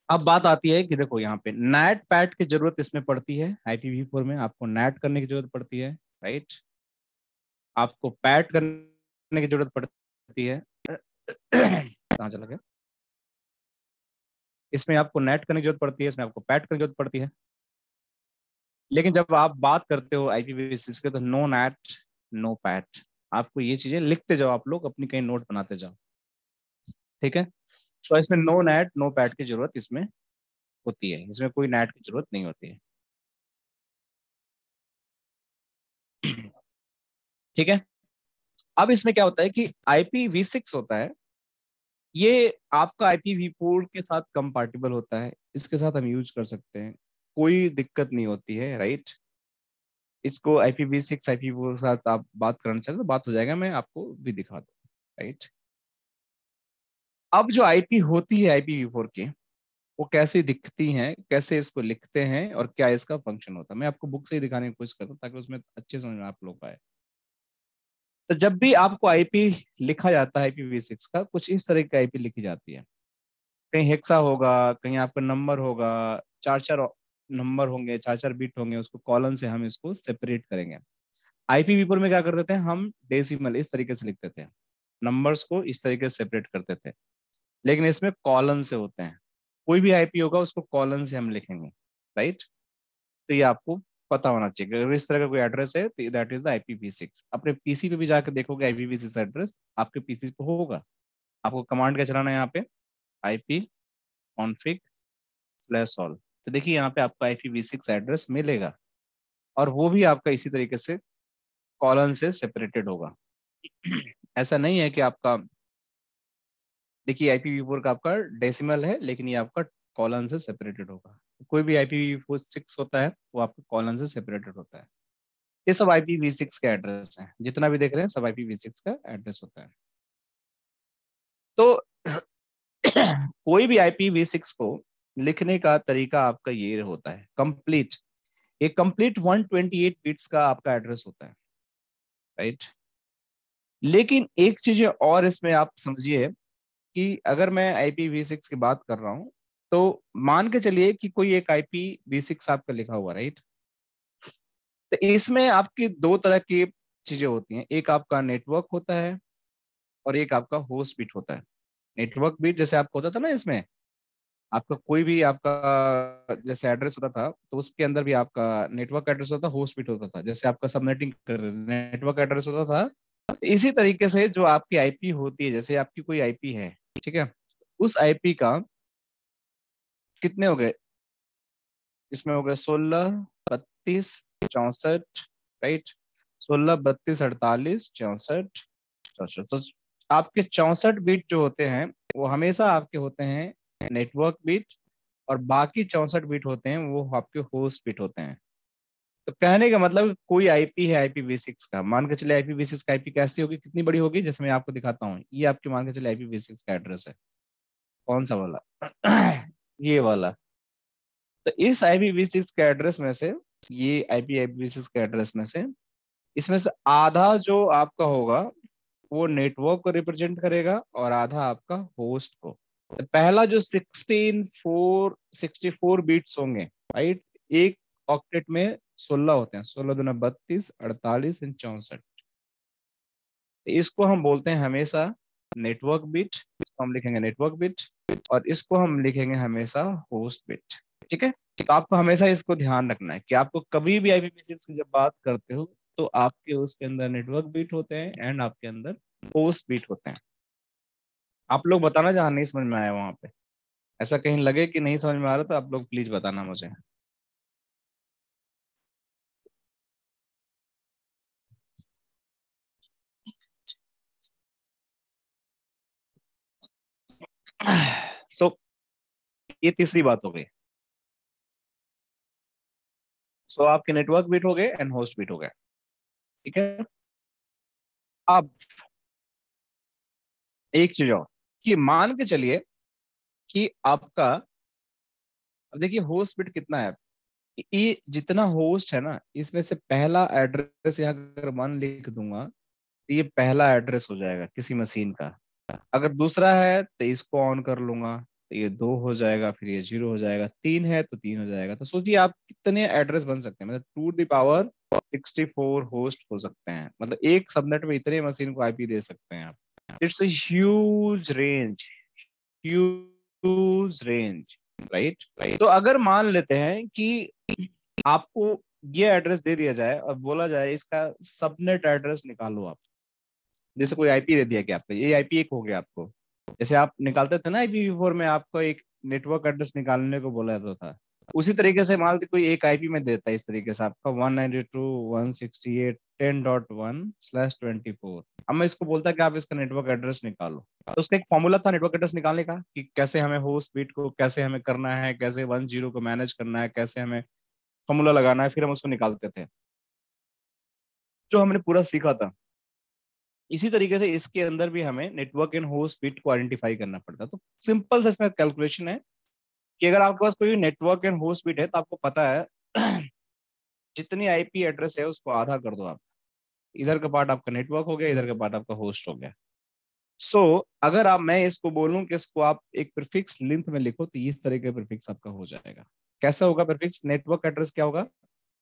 अब बात आती है कि देखो यहाँ पे नेट पैट की ज़रूरत इसमें पड़ती है। आईपीवी4 में आपको नेट करने की ज़रूरत पड़ती है, राइट? आपको पैट करने की ज़रूरत पड़ती है। [CLEARS THROAT] कहाँ चला गया? इसमें आपको नेट करने की ज़रूरत पड़ती है, इसमें आपको पैट करने की ज़रूरत पड़ती है। लेकिन जब आप बात करते हो आईपीवी के तो नो नेट नो पैट आपको ये चीज़ें लिखते जाओ, आप लोग अपनी कहीं नोट बनाते जाओ। ठीक है? तो इसमें नो नेट नो पैट की ज़रूरत इसमें होती है। इसमें कोई नेट की ज़रूरत नहीं होती है। [CLEARS THROAT] ठीक है? अब इसमें क्या होता है कि IPv6 होता है। ये आपका IPv4 के साथ कंपार्टेबल होता है, इसके साथ हम यूज़ कर सकते हैं। कोई दिक्कत नहीं होती है राइट इसको IPv6 IPv4 के साथ आप बात करना चाहते तो बात हो जाएगा, मैं आपको भी दिखा दू राइट अब जो आईपी होती है IPv4 की, वो कैसे दिखती हैं, कैसे इसको लिखते हैं और क्या इसका फ़ंक्शन होता है? मैं आपको बुक से ही दिखाने की कोशिश करता हूँ ताकि उसमें अच्छे समझ में आप लोग आए। तो जब भी आपको आईपी लिखा जाता है IPv6 का, कुछ इस तरह की आईपी लिखी जाती है। कहीं हेक्सा होगा, कहीं आपका नंबर होगा चार चार नंबर होंगे चार चार बीट होंगे, उसको कॉलन से हम इसको सेपरेट करेंगे। आईपीवी4 में क्या करते थे हम डेसिमल इस तरीके से लिखते थे नंबर्स को इस तरीके से सेपरेट करते थे लेकिन इसमें कॉलन से होते हैं। कोई भी आईपी होगा, उसको कॉलन से हम लिखेंगे राइट तो ये आपको पता होना चाहिए अगर इस तरह का कोई एड्रेस है तो दैट इज़ द IPv6 अपने पीसी पे भी जाकर देखोगे IPv6 एड्रेस आपके पीसी पे होगा। आपको कमांड क्या चलाना है यहाँ पे? IP config स्लैश ऑल तो देखिए यहाँ पे आपका IPv6 एड्रेस मिलेगा। और वो भी आपका इसी तरीके से कॉलन से सेपरेटेड होगा। ऐसा नहीं है कि आपका, देखिए IPv4 का आपका डेसिमल है, लेकिन ये आपका कॉलन से सेपरेटेड होगा। कोई भी आईपीवी फोर सिक्स होता है, वो आपके कॉलन से सेपरेटेड होता है। ये सब आई सिक्स का एड्रेस है। जितना भी देख रहे हैं, सब आई सिक्स का एड्रेस होता है। तो [CLEARS THROAT] कोई भी IPv6 को लिखने का तरीका आपका ये होता है कंप्लीट ये कंप्लीट 128 बिट्स का आपका एड्रेस होता है। राइट लेकिन एक चीज़ और इसमें आप समझिए कि अगर मैं IPv6 की बात कर रहा हूँ तो मान के चलिए कि कोई एक IPv6 आपका लिखा हुआ राइट तो इसमें आपकी दो तरह की चीज़ें होती हैं। एक आपका नेटवर्क होता है और एक आपका होस्ट बिट होता है। नेटवर्क बिट जैसे आपको होता था ना इसमें, आपका कोई भी आपका जैसे एड्रेस होता था तो उसके अंदर भी आपका नेटवर्क एड्रेस होता था होस्ट बिट होता था। जैसे आपका सबनेटिंग कर नेटवर्क एड्रेस होता था इसी तरीके से जो आपकी आईपी होती है, जैसे आपकी कोई आईपी है, ठीक है? उस आईपी का कितने हो गए? इसमें हो गए सोलह, बत्तीस, चौसठ, राइट? सोलह, बत्तीस, अड़तालीस, चौसठ चौसठ। तो आपके चौसठ बीट जो होते हैं, वो हमेशा आपके होते हैं नेटवर्क बीट और बाकी चौसठ बीट होते हैं, वो आपके होस्ट बीट होते हैं। तो कहने का मतलब कोई आईपी है आईपी का। मान के चले आईपी का आईपी कैसी होगी? कितनी बड़ी होगी? जैसे मैं आपको दिखाता हूँ, ये आपके मान के चले आईपी का एड्रेस है। कौन सा वाला? ये वाला। तो इस सिक्स के एड्रेस में से, ये आईपी सिक्स के एड्रेस में से, इसमें से आधा जो आपका होगा, वो नेटवर्क को रिप्रेजेंट करेगा और आधा आपका होस्ट को। तो पहला जो 16 फोर 64 बीट्स होंगे राइट एक ऑक्टेट में 16 होते हैं 16 दुना बत्तीस, अड़तालीस चौसठ। इसको हम बोलते हैं हमेशा नेटवर्क बिट इसको हम लिखेंगे नेटवर्क बिट और इसको हम लिखेंगे हमेशा होस्ट बिट ठीक है? तो आपको हमेशा इसको ध्यान रखना है कि आपको कभी भी आईपीवी की जब बात करते हो तो आपके उसके अंदर नेटवर्क बीट होते हैं एंड आपके अंदर होस्ट बीट होते हैं। आप लोग बताना जहाँ नहीं समझ में आया वहाँ पे। ऐसा कहीं लगे कि नहीं समझ में आ रहा तो आप लोग प्लीज़ बताना मुझे। सो so, ये तीसरी बात हो गई। सो so, आपके नेटवर्क बीट हो गए एंड होस्ट बीट हो गए। ठीक है? अब एक चीज़ और कि मान के चलिए कि आपका अब देखिए होस्ट बिट कितना है। ये जितना होस्ट है ना इसमें से पहला एड्रेस यहाँ अगर मान लिख दूँगा तो ये पहला एड्रेस हो जाएगा किसी मशीन का। अगर दूसरा है तो इसको ऑन कर लूँगा तो ये दो हो जाएगा फिर ये ज़ीरो हो जाएगा तीन है तो तीन हो जाएगा। तो सोचिए आप कितने एड्रेस बन सकते हैं? मतलब two the power sixty four host हो सकते हैं। मतलब एक सबनेट में इतने मशीन को आईपी दे सकते हैं आप। It's huge range huge range right right तो अगर मान लेते हैं कि आपको ये एड्रेस दे दिया जाए और बोला जाए इसका सबनेट एड्रेस निकालो आप। जैसे कोई आईपी दे दिया कि आपका? ये आईपी एक हो गया आपको। जैसे आप निकालते थे ना आईपी फोर में, आपको एक नेटवर्क एड्रेस निकालने को बोला जाता था। उसी तरीके से मान लीजिए कोई एक आईपी में देता है इस तरीके से आपका one ninety two one sixty eight ten dot one slash twenty four अब मैं इसको बोलता कि आप इसका नेटवर्क एड्रेस निकालो। तो उसका एक फॉर्मूला था नेटवर्क एड्रेस निकालने का, कि कैसे हमें होस्ट बीट को, कैसे हमें करना है, कैसे वन ज़ीरो को मैनेज करना है, कैसे हमें फॉर्मूला लगाना है, फिर हम उसको निकालते थे। जो हमने पूरा सीखा था। इसी तरीके से इसके अंदर भी हमें नेटवर्क एंड होस्ट बिट को आइडेंटिफाई करना पड़ता तो सिंपल सा इसमें कैलकुलेशन है कि अगर आपके पास कोई नेटवर्क एंड होस्ट बिट है तो आपको पता है [CLEARS THROAT] जितनी आईपी एड्रेस है उसको आधा कर दो आप। इधर का पार्ट आपका नेटवर्क हो गया इधर का पार्ट आपका होस्ट हो गया। सो so, अगर आप मैं इसको बोलूँ कि इसको आप एक प्रीफिक्स लेंथ में लिखो तो इस तरह का प्रीफिक्स आपका हो जाएगा। कैसा होगा प्रीफिक्स नेटवर्क एड्रेस क्या होगा?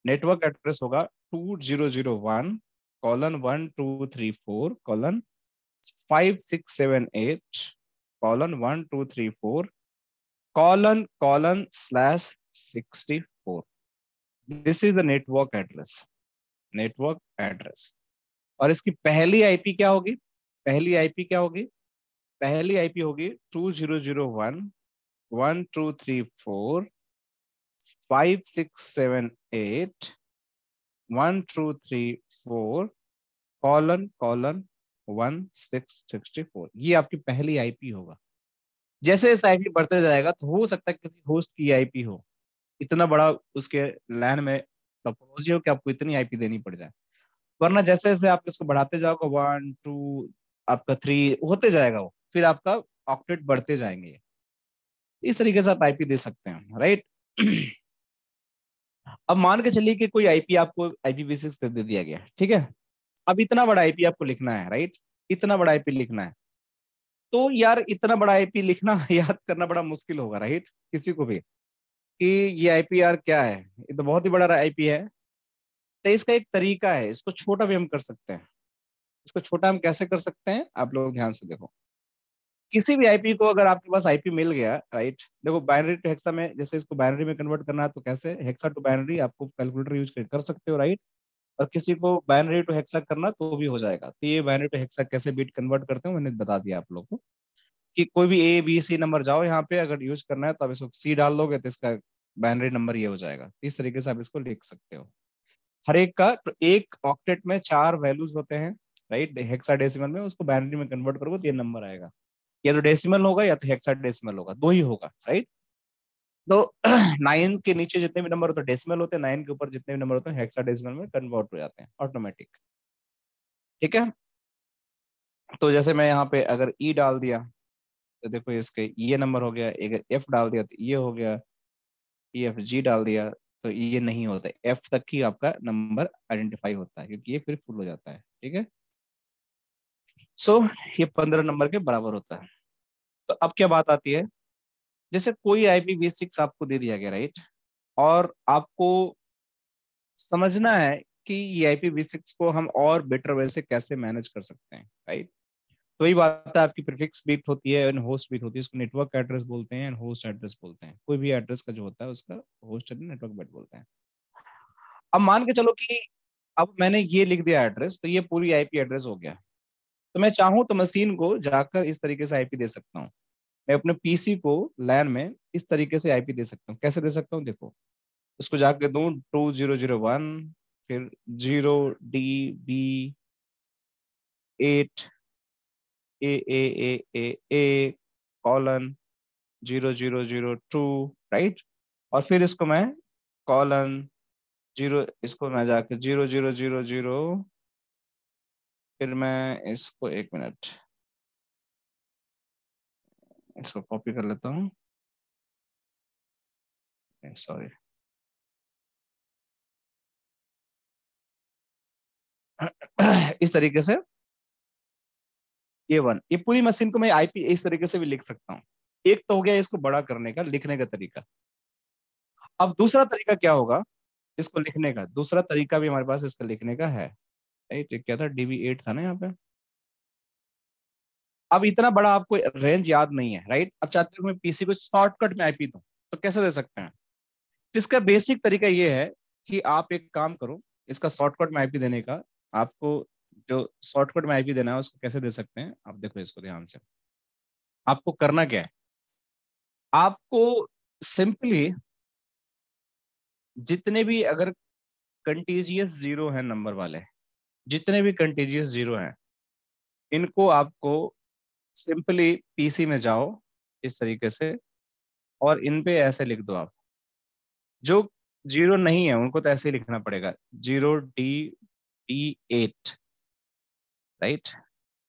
नेटवर्क एड्रेस होगा two zero zero one colon 1, 2, 3, 4, colon 5, 6, 7, 8, colon 1, 2, 3, 4, colon, colon slash 64. This is the network address. Network address. और इसकी पहली आईपी क्या होगी पहली आईपी क्या होगी पहली आईपी होगी two zero zero one one two three four five six seven eight one two three four colon colon one six sixty four. ये आपकी पहली आईपी होगा। जैसे इस आईपी बढ़ते जाएगा तो हो सकता है किसी होस्ट की आईपी हो। इतना बड़ा उसके लैन में टोपोलॉजी हो कि आपको इतनी आईपी देनी पड़ जाए। वरना जैसे जैसे आप इसको बढ़ाते जाओगे वन टू आपका थ्री होते जाएगा वो। फिर आपका ऑक्टेट बढ़ते जाएँगे। इस तरीके से आप आईपी दे सकते हैं राइट [CLEARS THROAT] अब मान के चलिए कि कोई आईपी आपको आईपीवी6 दे दिया गया, ठीक है? अब इतना बड़ा आईपी आपको लिखना है राइट इतना बड़ा आईपी लिखना है। तो यार इतना बड़ा आईपी लिखना [LAUGHS] याद करना बड़ा मुश्किल होगा राइट किसी को भी। कि ये आईपी यार क्या है? ये तो बहुत ही बड़ा आईपी है। तो इसका एक तरीका है, इसको छोटा भी हम कर सकते हैं। इसको छोटा हम कैसे कर सकते हैं? आप लोग ध्यान से देखो। किसी भी आईपी को अगर आपके पास आईपी मिल गया राइट देखो बाइनरी टू हेक्सा में, जैसे इसको बाइनरी में कन्वर्ट करना है तो कैसे? हेक्सा टू बाइनरी आपको कैलकुलेटर यूज़ कर सकते हो राइट और किसी को बाइनरी टू हेक्सा करना तो भी हो जाएगा। तो ये बाइनरी टू हेक्सा कैसे बीट कन्वर्ट करते हैं, मैंने बता दिया आप लोग को। कि कोई भी ए बी सी नंबर जाओ यहाँ पे, अगर यूज़ करना है तो आप इसको सी डाल दोगे तो इसका बाइनरी नंबर ये हो जाएगा। इस तरीके से आप इसको लिख सकते हो। हर एक का तो एक ऑक्टेट में चार वैल्यूज़ होते हैं राइट हेक्साडेसिमल में, उसको बाइनरी में कन्वर्ट करोगे तो ये नंबर आएगा। या तो डेसिमल होगा या तो हेक्साडेसिमल होगा दो ही होगा राइट तो [CLEARS THROAT] नाइन के नीचे जितने भी नंबर होते हैं डेसिमल होते हैं नाइन के ऊपर जितने भी नंबर होते हैं हेक्साडेसिमल में कन्वर्ट हो जाते हैं ऑटोमेटिक ठीक है? तो जैसे मैं यहाँ पे अगर ई e डाल दिया तो देखो इसके ये नंबर हो गया अगर एफ़ डाल दिया तो ये हो गया ई एफ़ जी डाल दिया तो ये नहीं होता एफ़ तक ही आपका नंबर आइडेंटिफाई होता है क्योंकि ये फिर फुल हो जाता है ठीक है? सो so, ये पंद्रह नंबर के बराबर होता है। तो अब क्या बात आती है? जैसे कोई आई सिक्स आपको दे दिया गया राइट और आपको समझना है कि ये आई सिक्स को हम और बेटर वे से कैसे मैनेज कर सकते हैं राइट तो वही बात है, आपकी प्रीफिक्स बीट होती है एंड होस्ट बीट होती है इसको नेटवर्क एड्रेस बोलते हैं एंड होस्ट एड्रेस बोलते हैं। कोई भी एड्रेस का जो होता है, उसका होस्ट नेटवर्क बिट बोलते हैं। अब मान के चलो कि अब मैंने ये लिख दिया एड्रेस तो ये पूरी आईपी एड्रेस हो गया। तो मैं चाहूँ तो मशीन को जाकर इस तरीके से आईपी दे सकता हूँ। मैं अपने पीसी को लैन में इस तरीके से आईपी दे सकता हूँ। कैसे दे सकता हूँ? देखो, उसको जाकर दू टू ज़ीरो ज़ीरो वन फिर zero D B eight A A A A A colon zero zero zero two right और फिर इसको मैं कॉलन ज़ीरो इसको मैं जाकर ज़ीरो ज़ीरो ज़ीरो ज़ीरो फिर मैं इसको एक मिनट, इसको कॉपी कर लेता हूँ। सॉरी [CLEARS THROAT] इस तरीके से, ये वन ये पूरी मशीन को मैं आईपी इस तरीके से भी लिख सकता हूँ। एक तो हो गया इसको बड़ा करने का, लिखने का तरीका। अब दूसरा तरीका क्या होगा इसको लिखने का? दूसरा तरीका भी हमारे पास इसका लिखने का है। क्या था? डीबी एट था ना यहाँ पे। अब इतना बड़ा आपको रेंज याद नहीं है राइट अब चाहते हो मैं पीसी को शॉर्टकट में आईपी दूँ तो कैसे दे सकते हैं? तो इसका बेसिक तरीका ये है कि आप एक काम करो, इसका शॉर्टकट में आईपी देने का, आपको जो शॉर्टकट में आईपी देना है, उसको कैसे दे सकते हैं? आप देखो इसको ध्यान से। आपको करना क्या है? आपको सिंपली जितने भी अगर कंटीजियस ज़ीरो है नंबर वाले जितने भी कंटीजियस ज़ीरो हैं, इनको आपको सिंपली पीसी में जाओ, इस तरीके से, और इन पे ऐसे लिख दो आप। जो ज़ीरो नहीं है, उनको तो ऐसे ही लिखना पड़ेगा। Zero D D eight right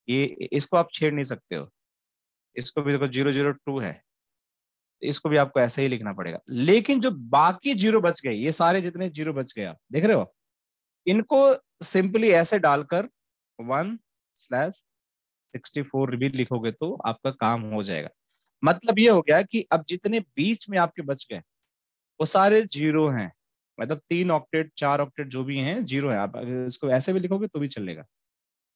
ये, इसको आप छेड़ नहीं सकते हो। इसको भी देखो ज़ीरो ज़ीरो टू है। इसको भी आपको ऐसे ही लिखना पड़ेगा। लेकिन जो बाकी ज़ीरो बच गए, ये सारे जितने ज़ीरो बच गए आप, देख रहे हो? इनको सिंपली ऐसे डालकर वन स्लैश सिक्सटी फोर भी लिखोगे तो आपका काम हो जाएगा। मतलब ये हो गया कि अब जितने बीच में आपके बच गए, वो सारे ज़ीरो हैं। मतलब तीन ऑक्टेट, चार ऑक्टेट जो भी हैं, ज़ीरो है। आप इसको ऐसे भी लिखोगे तो भी चलेगा।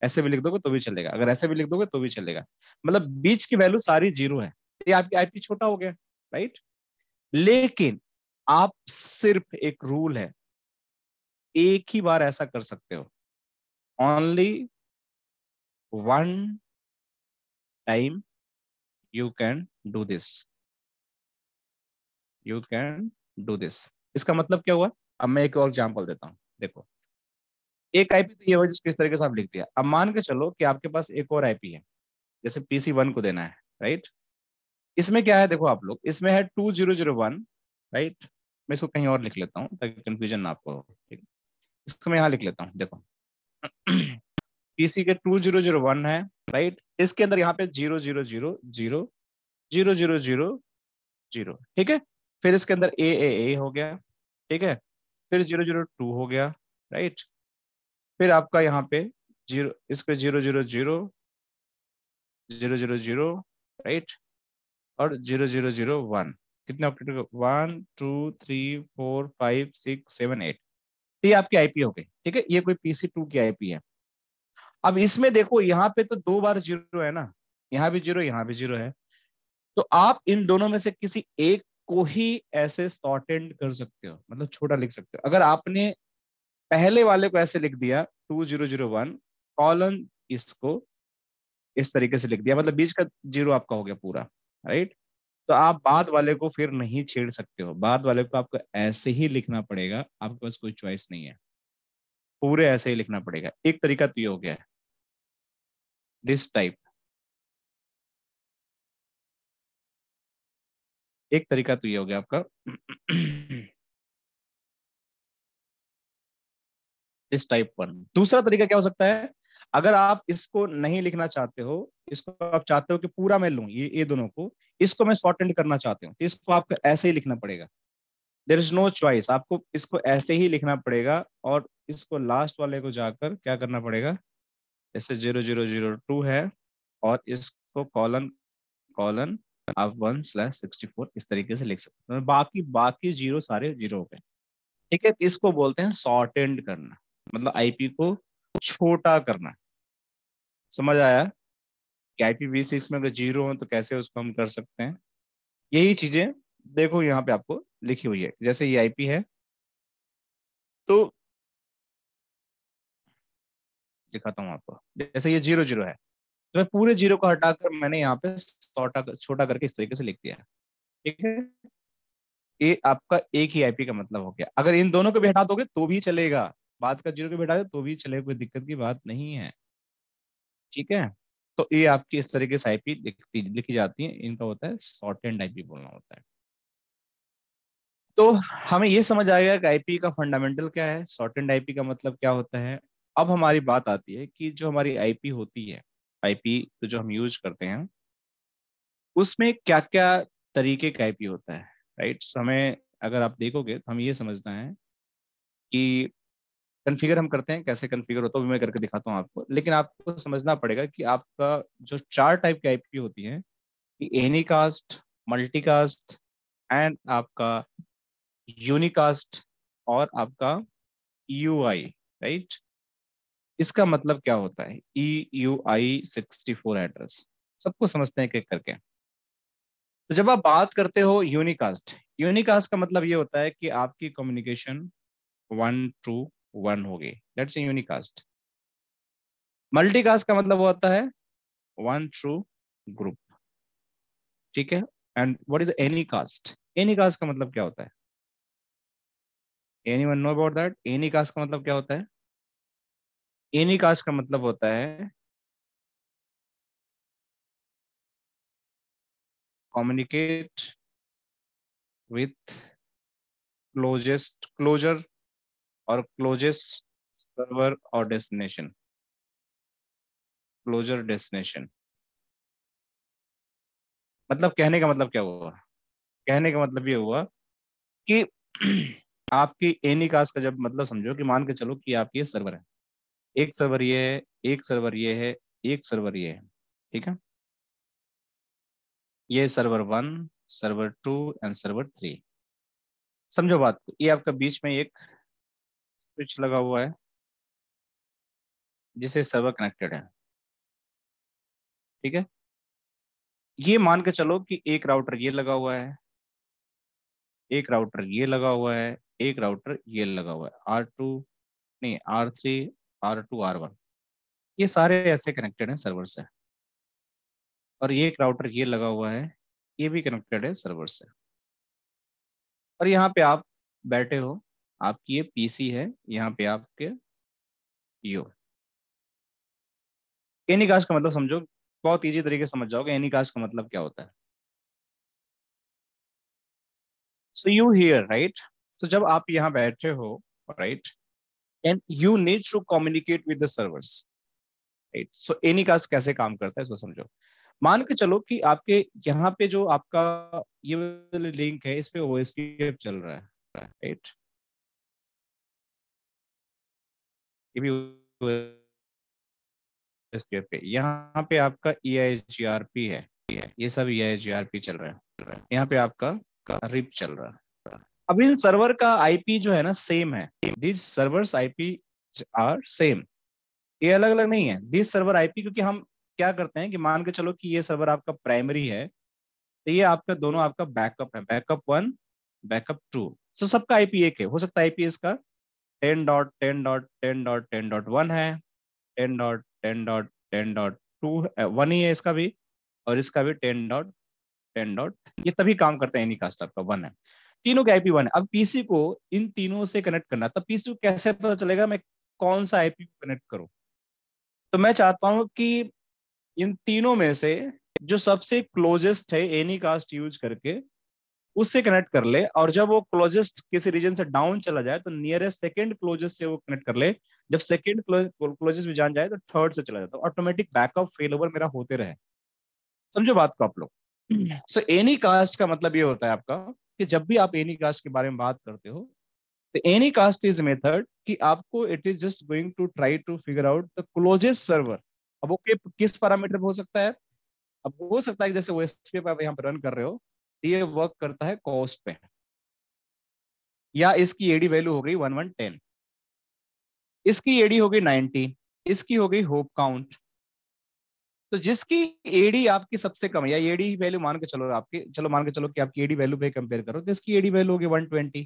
ऐसे भी लिख दोगे तो भी चलेगा। अगर ऐसे भी लिख दोगे तो भी चलेगा। मतलब बीच की वैल्यू सारी ज़ीरो है। ये आपकी आईपी छोटा हो गया, राइट? लेकिन आप सिर्फ़ एक रूल है एक ही बार ऐसा कर सकते हो। Only one time you can do this you can do this इसका मतलब क्या हुआ? अब मैं एक और एग्ज़ाम्पल देता हूँ। देखो। एक आईपी तो ये हो जिसको इस तरीके से आप लिख दिया। अब मान के चलो कि आपके पास एक और आईपी है। जैसे पीसी वन को देना है राइट इसमें क्या है देखो आप लोग। इसमें है two zero zero one right मैं इसको कहीं और लिख लेता हूँ ताकि कंफ्यूजन ना आपको ठीक? इसको मैं यहाँ लिख लेता हूँ देखो पीसी के टू ज़ीरो ज़ीरो वन है राइट इसके अंदर यहाँ पे zero zero zero zero zero zero zero zero ठीक है फिर इसके अंदर ए ए ए हो गया ठीक है फिर ज़ीरो ज़ीरो टू हो गया राइट फिर आपका यहाँ पे ज़ीरो इस पे zero zero zero zero zero zero right और ज़ीरो ज़ीरो ज़ीरो वन कितने operator one two three four five six seven eight ये आपकी आईपी हो गई, ठीक है? ये कोई पीसी टू की आईपी है। अब इसमें देखो, यहाँ पे तो दो बार ज़ीरो है ना। यहाँ भी ज़ीरो यहाँ भी ज़ीरो है। तो आप इन दोनों में से किसी एक को ही ऐसे सॉर्टेंड कर सकते हो मतलब छोटा लिख सकते हो। अगर आपने पहले वाले को ऐसे लिख दिया two zero zero one colon इसको इस तरीके से लिख दिया मतलब बीच का ज़ीरो आपका हो गया पूरा राइट तो आप बाद वाले को फिर नहीं छेड़ सकते हो। बाद वाले को आपको ऐसे ही लिखना पड़ेगा, आपके पास कोई चॉइस नहीं है। पूरे ऐसे ही लिखना पड़ेगा। एक तरीका तो ये हो गया दिस टाइप एक तरीका तो ये हो गया आपका। इस टाइप वन दूसरा तरीका क्या हो सकता है? अगर आप इसको नहीं लिखना चाहते हो, इसको आप चाहते हो कि पूरा मैं लू, ये ये दोनों को इसको मैं शॉर्टेंड करना चाहती हूँ तो इसको आपको ऐसे ही लिखना पड़ेगा। देर इज़ नो चॉइस आपको इसको ऐसे ही लिखना पड़ेगा और इसको लास्ट वाले को जाकर क्या करना पड़ेगा? जैसे ज़ीरो ज़ीरो ज़ीरो टू है और इसको कॉलन कॉलन आप वन स्लैश सिक्सटी फोर इस तरीके से लिख सकते हैं। बाकी बाकी ज़ीरो सारे ज़ीरो हो गए। ठीक है इसको बोलते हैं शॉर्ट एंड करना। मतलब आईपी को छोटा करना। समझ आया? कि सिक्स में अगर ज़ीरो हो तो कैसे उसको हम कर सकते हैं? यही चीज़ें देखो यहाँ पे आपको लिखी हुई है। जैसे ये आईपी है। तो दिखाता हूँ आपको। जैसे ये ज़ीरो ज़ीरो है। तो मैं पूरे ज़ीरो को हटाकर मैंने यहाँ पे छोटा छोटा करके इस तरीके से लिख दिया। ठीक है? ये आपका एक ही आईपी का मतलब हो गया। अगर इन दोनों को भी हटा दोगे तो भी चलेगा। बात का ज़ीरो को भी हटा दो तो भी चलेगा। कोई दिक्कत की बात नहीं है। ठीक है? तो ये आपकी इस तरीके से आईपी लिखती, लिखी जाती है। इनका होता है शॉर्ट एंड आईपी बोलना होता है। तो हमें ये समझ आएगा कि आईपी का फंडामेंटल क्या है। शॉर्ट एंड आईपी का मतलब क्या होता है? अब हमारी बात आती है कि जो हमारी आईपी होती है आईपी तो जो हम यूज़ करते हैं, उसमें क्या क्या तरीके का आईपी होता है राइट हमें, अगर आप देखोगे तो हम ये समझना है कि कन्फिगर हम करते हैं, कैसे कन्फिगर होता है वो मैं करके दिखाता हूँ आपको। लेकिन आपको समझना पड़ेगा कि आपका जो चार टाइप की आईपी होती है, कि एनी कास्ट मल्टीकास्ट एंड आपका यूनिकास्ट और आपका यू राइट इसका मतलब क्या होता है? E U I sixty four address सबको समझते हैं एक करके। तो जब आप बात करते हो यूनिकास्ट यूनिकास्ट का मतलब ये होता है कि आपकी कम्युनिकेशन वन टू वन हो गई। दैट्स यूनिकास्ट मल्टीकास्ट का मतलब होता है वन ट्रू ग्रुप ठीक है? And what is any cast any cast का मतलब क्या होता है? Any one know about that any cast का मतलब क्या होता है? एनी कास्ट का मतलब होता है communicate with closest, closure और क्लोजेस्ट सर्वर और डेस्टिनेशन क्लोजर डेस्टिनेशन मतलब कहने का मतलब क्या हुआ? कहने का मतलब ये हुआ कि [CLEARS THROAT] आपकी एनी कास्ट का जब मतलब समझो कि मान के चलो कि आपकी ये सर्वर है। एक सर्वर ये है, एक सर्वर ये है, एक सर्वर ये है। ठीक है? ये server one server two and server three समझो बात को। ये आपका बीच में एक स्विच लगा हुआ है, जिसे सर्वर कनेक्टेड है। ठीक है? ये मान के चलो कि एक राउटर ये लगा हुआ है, एक राउटर ये लगा हुआ है, एक राउटर ये लगा हुआ है। आर टू नहीं R three R two R one ये सारे ऐसे कनेक्टेड हैं सर्वर से। और ये एक राउटर ये लगा हुआ है, ये भी कनेक्टेड है सर्वर से। और यहाँ पे आप बैठे हो आपकी ये पीसी है, यहाँ पे आपके यो एनिकास्ट का मतलब समझो, बहुत इजी तरीके से समझ जाओगे एनिकास्ट का मतलब क्या होता है। So you hear right so जब आप यहाँ बैठे हो right and you need to communicate with the servers right so anycast कैसे काम करता है, इसको समझो। मान के चलो कि आपके यहाँ पे जो आपका ये लिंक है, इस पे ओएसपीएफ चल रहा है राइट यहाँ पे आपका ई आई जी आर पी है, ये सब ई आई जी आर पी चल रहा है। यहाँ पे आपका रिप चल रहा है। अब इन सर्वर का आईपी जो है ना सेम है। This servers IP are same ये अलग अलग नहीं है। दिस सर्वर आईपी क्योंकि हम क्या करते हैं कि मान के चलो कि ये सर्वर आपका प्राइमरी है तो ये आपका, दोनों आपका बैकअप है। बैकअप वन बैकअप टू तो सबका आईपी एक है। हो सकता है आईपी इसका ten dot ten dot ten dot ten dot one है ten dot ten dot ten dot two one ही है इसका भी, और इसका भी टेन डॉट टेन डॉट ये तभी काम करते हैं एनी कास्ट आपका वन है। तीनों के आईपी वन है। अब पीसी को इन तीनों से कनेक्ट करना तब पीसी को कैसे पता चलेगा मैं कौन सा आईपी कनेक्ट करूँ? तो मैं चाहता हूँ कि इन तीनों में से जो सबसे क्लोजेस्ट है एनी कास्ट यूज़ करके उससे कनेक्ट कर ले और जब वो क्लोजेस्ट किसी रीजन से डाउन चला जाए तो नियरेस्ट सेकंड क्लोजेस्ट से वो कनेक्ट कर ले। जब सेकंड क्लोजेस्ट भी जान जाए तो थर्ड से चला जाता है। ऑटोमेटिक बैकअप फेल ओवर मेरा होते रहे। समझो बात को आप लोग। सो एनी कास्ट का मतलब ये होता है आपका कि जब भी आप एनी कास्ट के बारे में बात करते हो तो एनी कास्ट इज़ मेथड कि आपको it is just going to try to figure out the closest server अब वो किस पैरामीटर हो सकता है? अब हो सकता है जैसे वो एस पी आप यहाँ पर रन कर रहे हो ये वर्क करता है कॉस्ट पे। या इसकी एडी वैल्यू हो गई वन वन टेन इसकी एडी हो गई नाइनटी इसकी हो गई होप काउंट तो जिसकी एडी आपकी सबसे कम है, या एडी वैल्यू मान के चलो आपकी, चलो मान के चलो कि आपकी एडी वैल्यू पे कंपेयर करो तो इसकी एडी वैल्यू होगी वन ट्वेंटी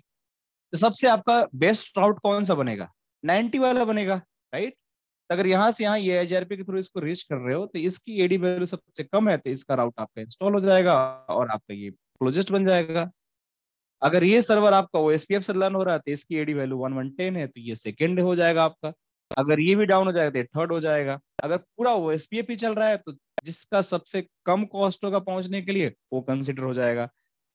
तो सबसे आपका बेस्ट राउट कौन सा बनेगा? नाइनटी वाला बनेगा राइट अगर यहाँ से यहाँ ये एचआरपी के थ्रू इसको रीच कर रहे हो तो इसकी एडी वैल्यू सबसे कम है तो इसका राउट आपका इंस्टॉल हो जाएगा और आपका ये क्लोजेस्ट बन जाएगा। अगर ये सर्वर आपका ओ से लर्न हो रहा है तो इसकी AD value one one ten है तो ये सेकेंड हो जाएगा आपका। अगर ये भी डाउन हो जाएगा तो थर्ड हो जाएगा। अगर पूरा ओ एस ही चल रहा है तो जिसका सबसे कम कॉस्ट होगा पहुँचने के लिए, वो कंसिडर हो जाएगा।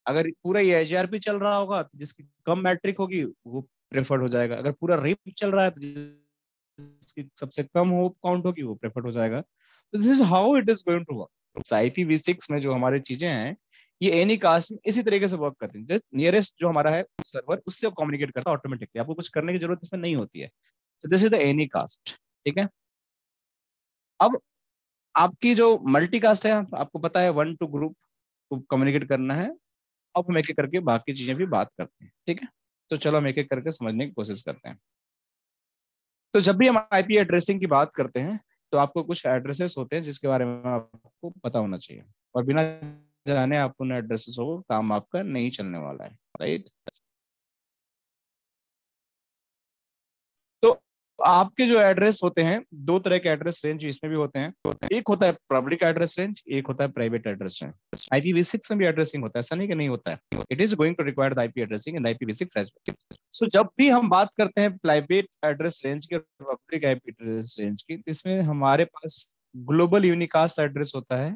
अगर पूरा ये एच चल रहा होगा तो जिसकी कम मैट्रिक होगी, वो प्रेफर्ड हो जाएगा। अगर पूरा रिप चल रहा है तो जिसकी सबसे कम होप काउंट होगी, वो प्रेफर्ड हो जाएगा। तो this is how it is going to work IPv six में जो हमारी चीज़ें हैं ये एनी कास्ट में इसी तरीके से वर्क करते हैं। नियरेस्ट जो हमारा है सर्वर उससे कम्युनिकेट करता है ऑटोमेटिकली आपको कुछ करने की ज़रूरत इसमें नहीं होती है। So this is the any cast ठीक है? अब आपकी जो मल्टी कास्ट है, आपको पता है वन टू ग्रुप को कम्युनिकेट करना है। अब हम एक एक करके बाकी चीज़ें भी बात करते हैं, ठीक है? तो चलो हम एक एक करके समझने की कोशिश करते हैं। तो जब भी हम आईपी एड्रेसिंग की बात करते हैं तो आपको कुछ एड्रेसेस होते हैं जिसके बारे में आपको पता होना चाहिए। और बिना जाने आप उन एड्रेसेस हो काम आपका नहीं चलने वाला है राइट तो आपके जो एड्रेस होते हैं, दो तरह के एड्रेस रेंज इसमें भी होते हैं। एक होता है पब्लिक एड्रेस रेंज एक होता है प्राइवेट एड्रेस रेंज IPv6 में भी एड्रेसिंग होता है, ऐसा नहीं कि नहीं होता है। It is going to require the IP addressing in IPv6 as so जब भी हम बात करते हैं प्राइवेट एड्रेस रेंज की पब्लिक आईपी एड्रेस रेंज की तो इसमें हमारे पास ग्लोबल यूनिकास्ट एड्रेस होता है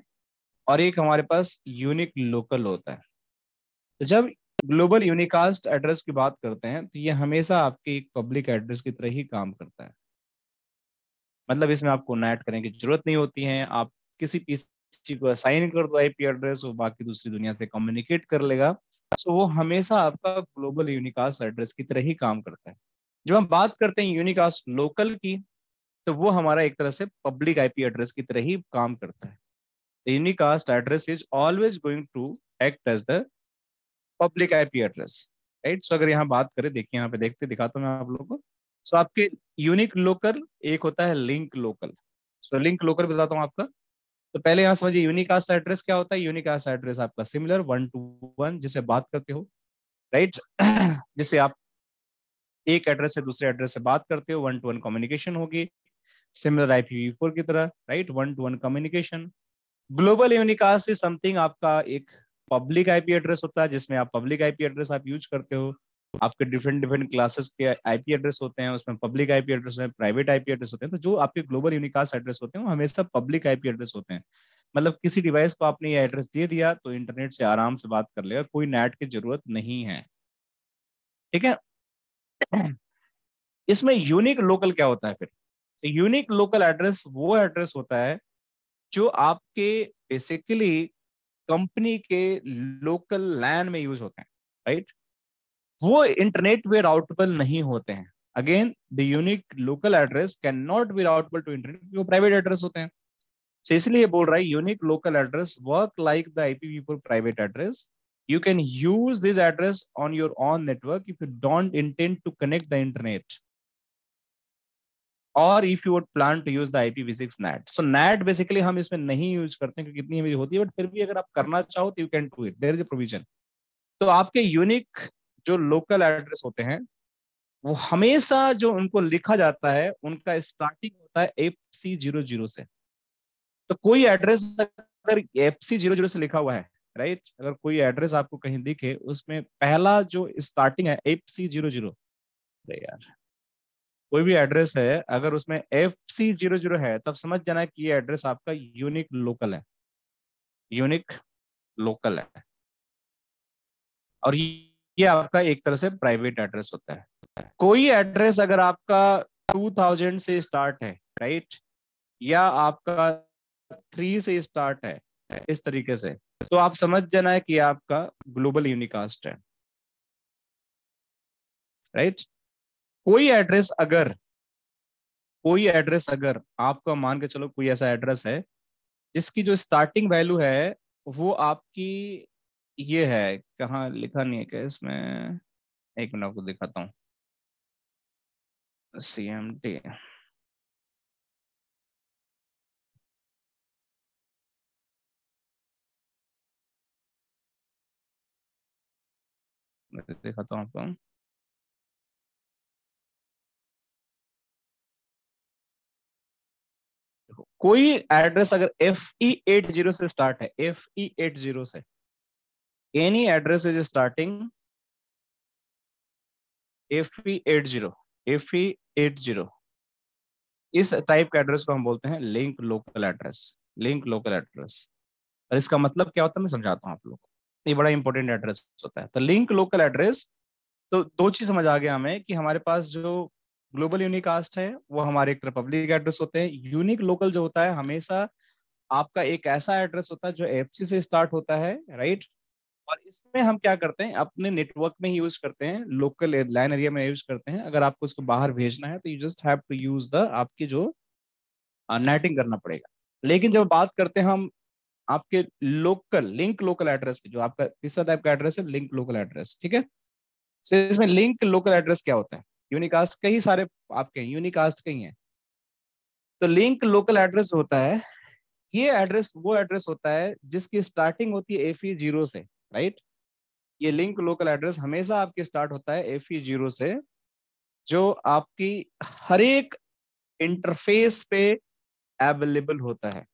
और एक हमारे पास यूनिक लोकल होता है। तो जब ग्लोबल यूनिकास्ट एड्रेस की बात करते हैं तो ये हमेशा आपके एक पब्लिक एड्रेस की तरह ही काम करता है। मतलब इसमें आपको नेट करने की ज़रूरत नहीं होती है, आप किसी पीसी को असाइन कर दो आईपी एड्रेस वो बाकी दूसरी दुनिया से कम्युनिकेट कर लेगा। तो वो हमेशा आपका ग्लोबल यूनिकास्ट एड्रेस की तरह ही काम करता है। जब हम बात करते हैं यूनिकास्ट लोकल की तो वो हमारा एक तरह से पब्लिक आईपी एड्रेस की तरह ही काम करता है। The unicast address is always going to act as the public IP address right so अगर यहाँ बात करें देखिए यहाँ पे देखते दिखाता हूँ मैं आप लोगों को। सो so, आपके यूनिक लोकल एक होता है link local so link local बताता हूँ आपका। तो पहले यहाँ समझिए यूनिकास्ट एड्रेस क्या होता है? यूनिकास्ट एड्रेस आपका सिमिलर वन टू वन जिसे बात करते हो राइट [CLEARS THROAT] जिसे आप एक एड्रेस से दूसरे एड्रेस से बात करते हो वन टू वन कम्युनिकेशन होगी। सिमिलर आईपीवी फोर की तरह right one two one communication global unicast is something आपका एक पब्लिक आईपी एड्रेस होता है, जिसमें आप पब्लिक आईपी एड्रेस आप यूज़ करते हो। आपके डिफरेंट डिफरेंट क्लासेस के आईपी एड्रेस होते हैं, उसमें पब्लिक आईपी एड्रेस है प्राइवेट आईपी एड्रेस होते हैं। तो जो आपके ग्लोबल यूनिकास्ट एड्रेस होते हैं, वो हमेशा पब्लिक आईपी एड्रेस होते हैं। मतलब किसी डिवाइस को आपने ये एड्रेस दे दिया तो इंटरनेट से आराम से बात कर लेगा, कोई नेट की ज़रूरत नहीं है। ठीक है? इसमें यूनिक लोकल क्या होता है फिर? यूनिक लोकल एड्रेस वो एड्रेस होता है जो आपके बेसिकली कंपनी के लोकल लैंड में यूज़ होते हैं राइट वो इंटरनेट वे राउटेबल नहीं होते हैं। Again the unique local address can not be routable to internet वो प्राइवेट एड्रेस होते हैं। So इसलिए बोल रहा है unique local address work like the IPv4 private address you can use this address on your own network if you don't intend to connect the internet और if you would plan to use the IPv6 NAT. So NAT basically हम इसमें नहीं use करते हैं, क्योंकि इतनी हमें होती है बट फिर भी अगर आप करना चाहो तो you can do it there is a provision तो आपके यूनिक जो लोकल एड्रेस होते हैं, वो हमेशा जो उनको लिखा जाता है, उनका स्टार्टिंग होता है एफ़ सी ज़ीरो ज़ीरो से। तो कोई एड्रेस अगर एफ़ सी ज़ीरो ज़ीरो से लिखा हुआ है राइट अगर कोई एड्रेस आपको कहीं दिखे, उसमें पहला जो स्टार्टिंग है एफ़ सी ज़ीरो ज़ीरो यार। कोई भी एड्रेस है, अगर उसमें एफ़ सी ज़ीरो ज़ीरो है, तब समझ जाना कि ये एड्रेस आपका यूनिक लोकल है। यूनिक लोकल है। और ये आपका एक तरह से प्राइवेट एड्रेस होता है। कोई एड्रेस अगर आपका 2000 से स्टार्ट है राइट या आपका थ्री से स्टार्ट है, इस तरीके से तो आप समझ जाना है कि आपका ग्लोबल यूनिकास्ट है। राइट कोई एड्रेस अगर, कोई एड्रेस अगर, आपका मान के चलो कोई ऐसा एड्रेस है, जिसकी जो स्टार्टिंग वैल्यू है, वो आपकी ये है, कहाँ लिखा नहीं है क्या इसमें? एक मिनट आपको दिखाता हूँ। सी एम टी दिखाता हूँ आपको। कोई एड्रेस अगर एफ़ ई एट ज़ीरो से स्टार्ट है एफ़ ई एट ज़ीरो से। Any address is starting F E eight zero F E eight zero इस टाइप के एड्रेस को हम बोलते हैं link local address link local address और इसका मतलब क्या होता है? मैं समझाता हूँ आप लोग ये बड़ा इंपॉर्टेंट एड्रेस होता है। तो लिंक लोकल एड्रेस तो दो चीज़ समझ आ गया हमें कि हमारे पास जो ग्लोबल यूनिकास्ट है, वो हमारे एक पब्लिक एड्रेस होते हैं। यूनिक लोकल जो होता है, हमेशा आपका एक ऐसा एड्रेस होता है जो एफसी से स्टार्ट होता है, राइट? और इसमें हम क्या करते हैं, अपने नेटवर्क में ही यूज़ करते हैं, लोकल लाइन एरिया में यूज़ करते हैं। अगर आपको इसको बाहर भेजना है तो you just have to use the आपकी जो नेटिंग करना पड़ेगा। लेकिन जब बात करते हैं हम आपके लोकल लिंक लोकल एड्रेस की, जो आपका तीसरा टाइप का एड्रेस है लिंक लोकल एड्रेस ठीक है? इसमें लिंक लोकल एड्रेस क्या होता है? यूनिकास्ट कई सारे आपके हैं यूनिकास्ट कई हैं। तो लिंक लोकल एड्रेस होता है, ये एड्रेस वो एड्रेस होता है जिसकी स्टार्टिंग होती है एफ़ ज़ीरो से राइट ये लिंक लोकल एड्रेस हमेशा आपके स्टार्ट होता है एफ़ ज़ीरो से, जो आपकी हर एक इंटरफेस पे अवेलेबल होता है।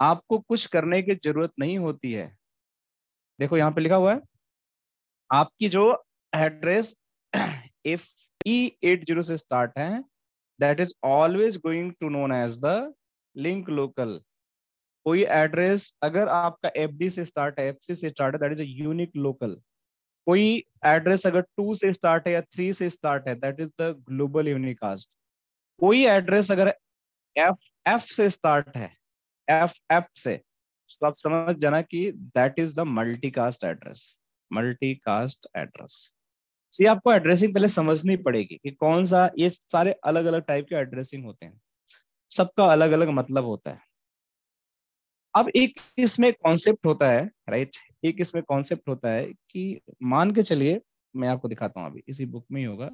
आपको कुछ करने की ज़रूरत नहीं होती है। देखो यहाँ पे लिखा हुआ है, आपकी जो एड्रेस [CLEARS THROAT] if E80 से स्टार्ट है. That is always going to known as the link local. कोई एड्रेस अगर आपका एफ़ से स्टार्ट है एफ़ से स्टार्ट है that is a unique local कोई एड्रेस अगर टू से स्टार्ट है या थ्री से स्टार्ट है that is the global unicast कोई एड्रेस अगर एफ़ एफ़ से स्टार्ट है एफ़ एफ़ से तो आप समझ जाना कि that is the multicast address multicast address ये आपको एड्रेसिंग पहले समझनी पड़ेगी कि कौन सा ये सारे अलग अलग टाइप के एड्रेसिंग होते हैं। सबका अलग अलग मतलब होता है। अब एक इसमें कॉन्सेप्ट होता है राइट एक इसमें कॉन्सेप्ट होता है कि मान के चलिए, मैं आपको दिखाता हूँ अभी, इसी बुक में ही होगा,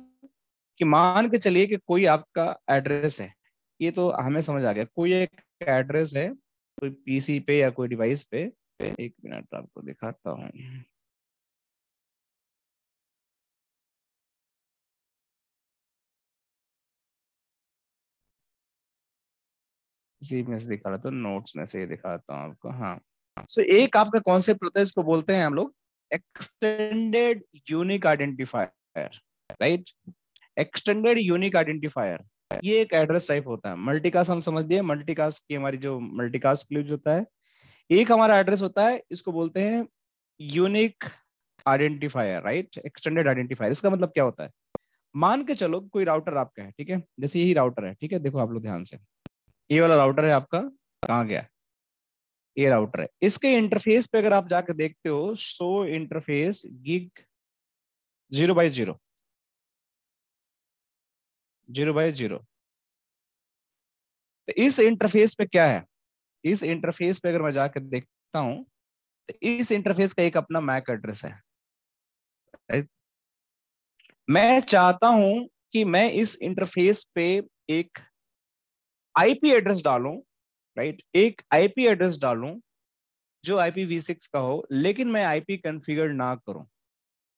कि मान के चलिए कि कोई आपका एड्रेस है। ये तो हमें समझ आ गया, कोई एक एड्रेस है, कोई पीसी पे या कोई डिवाइस पे। एक मिनट आपको दिखाता हूँ। इसी में से दिखा रहा था नोट्स में से दिखाता हूँ आपको हाँ। सो so, एक आपका कॉन्सेप्ट होता है इसको बोलते हैं हम लोग extended unique identifier right extended unique identifier ये एक एड्रेस टाइप होता है। मल्टीकास्ट हम समझ दिए मल्टीकास्ट की हमारी जो मल्टीकास्ट क्लूज होता है एक हमारा एड्रेस होता है इसको बोलते हैं unique identifier right extended identifier इसका मतलब क्या होता है? मान के चलो कोई राउटर आपका है ठीक है? जैसे यही राउटर है ठीक है? देखो आप लोग ध्यान से। ये वाला राउटर है आपका, कहाँ गया? ये राउटर है। इसके इंटरफेस पे अगर आप जाकर देखते हो so interface gig zero by zero zero by zero तो इस इंटरफेस पे क्या है? इस इंटरफेस पे अगर मैं जाकर देखता हूँ तो इस इंटरफेस का एक अपना मैक एड्रेस है? मैं चाहता हूँ कि मैं इस इंटरफेस पे एक आईपी एड्रेस डालूं राइट एक आईपी एड्रेस डालूं, जो आईपी वी सिक्स का हो, लेकिन मैं आईपी कन्फिगर ना करूँ।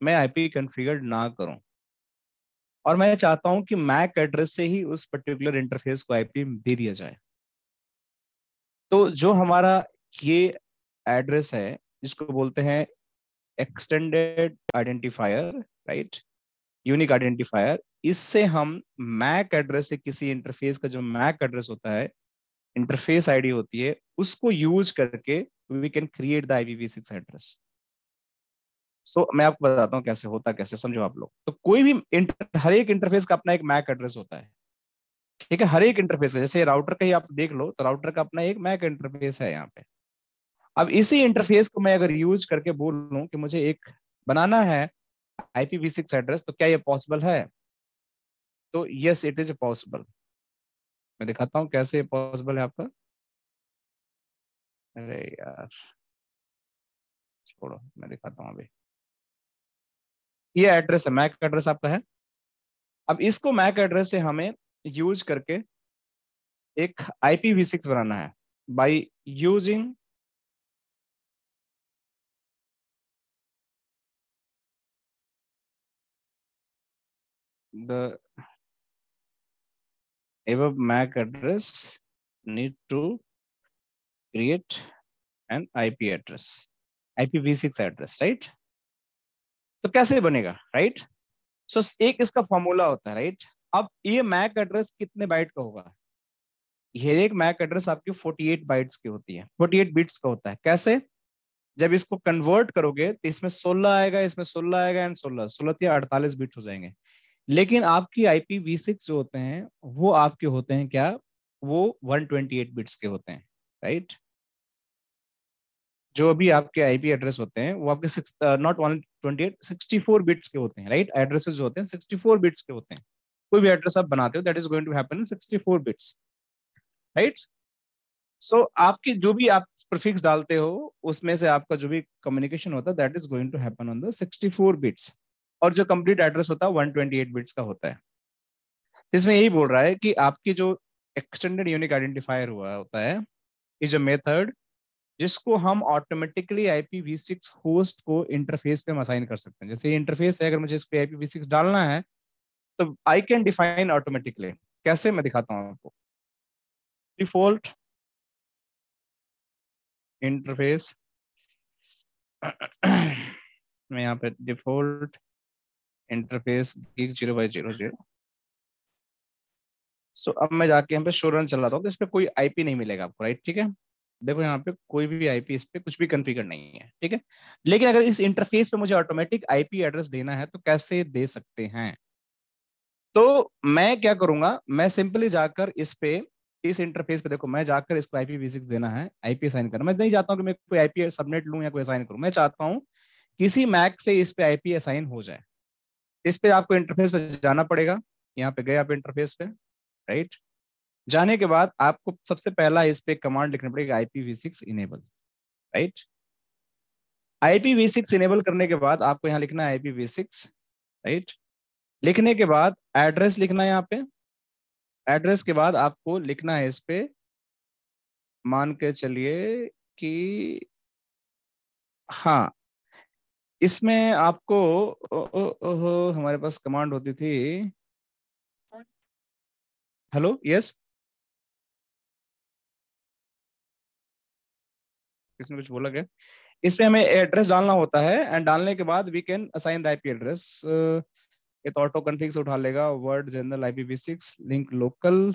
मैं आईपी कन्फिगर ना करूँ। और मैं चाहता हूँ कि मैक एड्रेस से ही उस पर्टिकुलर इंटरफेस को आईपी दे दिया जाए। तो जो हमारा ये एड्रेस है, जिसको बोलते हैं extended identifier right unique identifier इससे हम मैक एड्रेस से किसी इंटरफेस का जो मैक एड्रेस होता है इंटरफेस आईडी होती है, उसको यूज़ करके we can create the IPv6 address सो मैं आपको बताता हूँ कैसे होता, कैसे समझो आप लोग। तो कोई भी हर एक इंटरफेस का अपना एक मैक एड्रेस होता है। ठीक है? हर एक इंटरफेस का, जैसे राउटर का ही आप देख लो तो राउटर का अपना एक मैक इंटरफेस है यहाँ पे। अब इसी इंटरफेस को मैं अगर यूज़ करके बोल लूँ कि मुझे एक बनाना है IPv6 एड्रेस तो क्या ये पॉसिबल है? तो यस इट इज़ पॉसिबल मैं दिखाता हूँ कैसे पॉसिबल है आपका। अरे यार। छोड़ो, मैं दिखाता हूँ अभी। ये एड्रेस है मैक एड्रेस आपका है। अब इसको मैक एड्रेस से हमें यूज़ करके एक आईपी IPv6 बनाना है। By using the above MAC address need to create an IP address, IPv6 address, right? तो कैसे बनेगा राइट? सो so, एक इसका फॉर्मूला होता है राइट? अब ये मैक एड्रेस कितने बाइट का होगा ये एक मैक एड्रेस आपकी 48 बाइट्स की होती है 48 बिट्स का होता है कैसे जब इसको कन्वर्ट करोगे तो इसमें 16 आएगा इसमें 16 आएगा एंड 16 16 या 48 बिट हो जाएँगे लेकिन आपकी आई सिक्स जो होते हैं, वो आपके होते हैं क्या? वो 128 बिट्स के होते हैं राइट जो अभी आपके आईपी एड्रेस होते हैं, वो आपके not one twenty eight sixty four bits के होते हैं राइट एड्रेसेस जो होते हैं सिक्सटी फोर बिट्स के होते हैं। कोई भी एड्रेस आप बनाते हो that is going to happen sixty four bits right so आपके जो भी आप प्रीफिक्स डालते हो, उसमें से आपका जो भी कम्युनिकेशन होता है that is going to happen on the sixty four bits और जो कंप्लीट एड्रेस होता है वन ट्वेंटी एट बिट्स का होता है। इसमें यही बोल रहा है कि आपकी जो एक्सटेंडेड यूनिक आइडेंटिफायर हुआ होता है इज़ अ मेथड जिसको हम ऑटोमेटिकली IPv6 होस्ट को इंटरफेस पे असाइन कर सकते हैं। जैसे इंटरफेस है, अगर मुझे इस पे IPv6 डालना है तो आई कैन डिफाइन ऑटोमेटिकली कैसे मैं दिखाता हूँ आपको? डिफ़ॉल्ट इंटरफेस [CLEARS THROAT] मैं यहाँ पे default interface gig zero by zero zero so अब मैं जाके यहाँ पे शो रन चलाता हूँ तो इस पर कोई आईपी नहीं मिलेगा आपको राइट ठीक है? देखो यहाँ पे कोई भी आईपी इस पे कुछ भी कॉन्फ़िगर नहीं है, ठीक है? लेकिन अगर इस इंटरफेस पे मुझे ऑटोमेटिक आईपी एड्रेस देना है तो कैसे दे सकते हैं? तो मैं क्या करूँगा, मैं सिंपली जाकर इस पे, इस इंटरफेस पे देखो, मैं जाकर इसको आईपी IPv6 देना है आईपी असाइन करना। मैं नहीं चाहता हूँ कि मैं कोई आईपी सबनेट लूँ या कोई असाइन करूँ, मैं चाहता हूँ किसी मैक से इस पे आईपी असाइन हो जाए। इस पे आपको इंटरफेस पे जाना पड़ेगा। यहाँ पे गए आप इंटरफेस पे राइट जाने के बाद आपको सबसे पहला इस पे कमांड लिखना पड़ेगा IPv6 enable right IPv6 enable करने के बाद आपको यहाँ लिखना है IPv6 राइट लिखने के बाद एड्रेस लिखना है यहाँ पे। एड्रेस के बाद आपको लिखना है इस पे, मान के चलिए कि हाँ इसमें आपको ओ, ओ, ओ, हमारे पास कमांड होती थी। हेलो यस इसमें कुछ बोला गया। इसमें हमें एड्रेस डालना होता है एंड डालने के बाद we can assign the IP address ये तो ऑटो कन्फिग से उठा लेगा। Word general I P six link local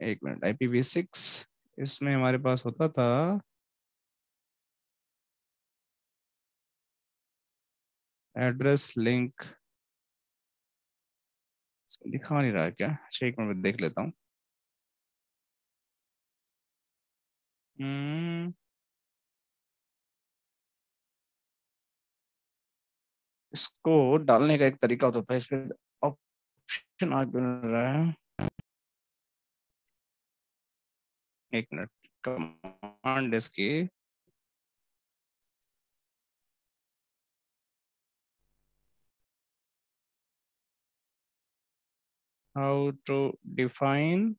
एक मिनट आईपीवी6 इसमें हमारे पास होता था एड्रेस लिंक। दिखा नहीं रहा क्या? अच्छा एक मिनट, देख लेता हूँ। हम्म। इसको डालने का एक तरीका होता था इस पर ऑप्शन मिल रहा है। एक मिनट कमांड इसकी how to define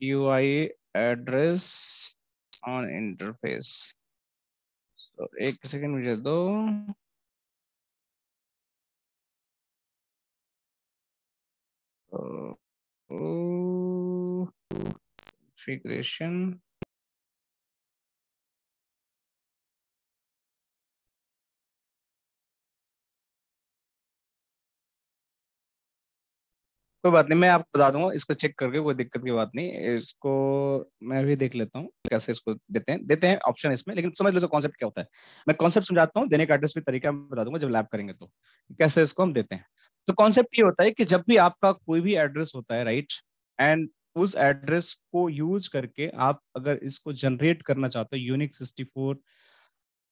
UI address on interface. So एक सेकंड मुझे दो configuration. कोई बात नहीं, मैं आपको बता दूँगा, इसको चेक करके कोई दिक्कत की बात नहीं। इसको मैं भी देख लेता हूँ, कैसे इसको देते हैं। देते हैं ऑप्शन इसमें, लेकिन समझ लो कॉन्सेप्ट क्या होता है। मैं कॉन्सेप्ट समझाता हूँ, देने का एड्रेस भी तरीका मैं बता दूँगा जब लैब करेंगे तो। कैसे इसको हम देते हैं। तो कॉन्सेप्ट ये होता है कि जब भी आपका कोई भी एड्रेस होता है राइट एंड उस एड्रेस को यूज़ करके आप अगर इसको जनरेट करना चाहते हो unique sixty four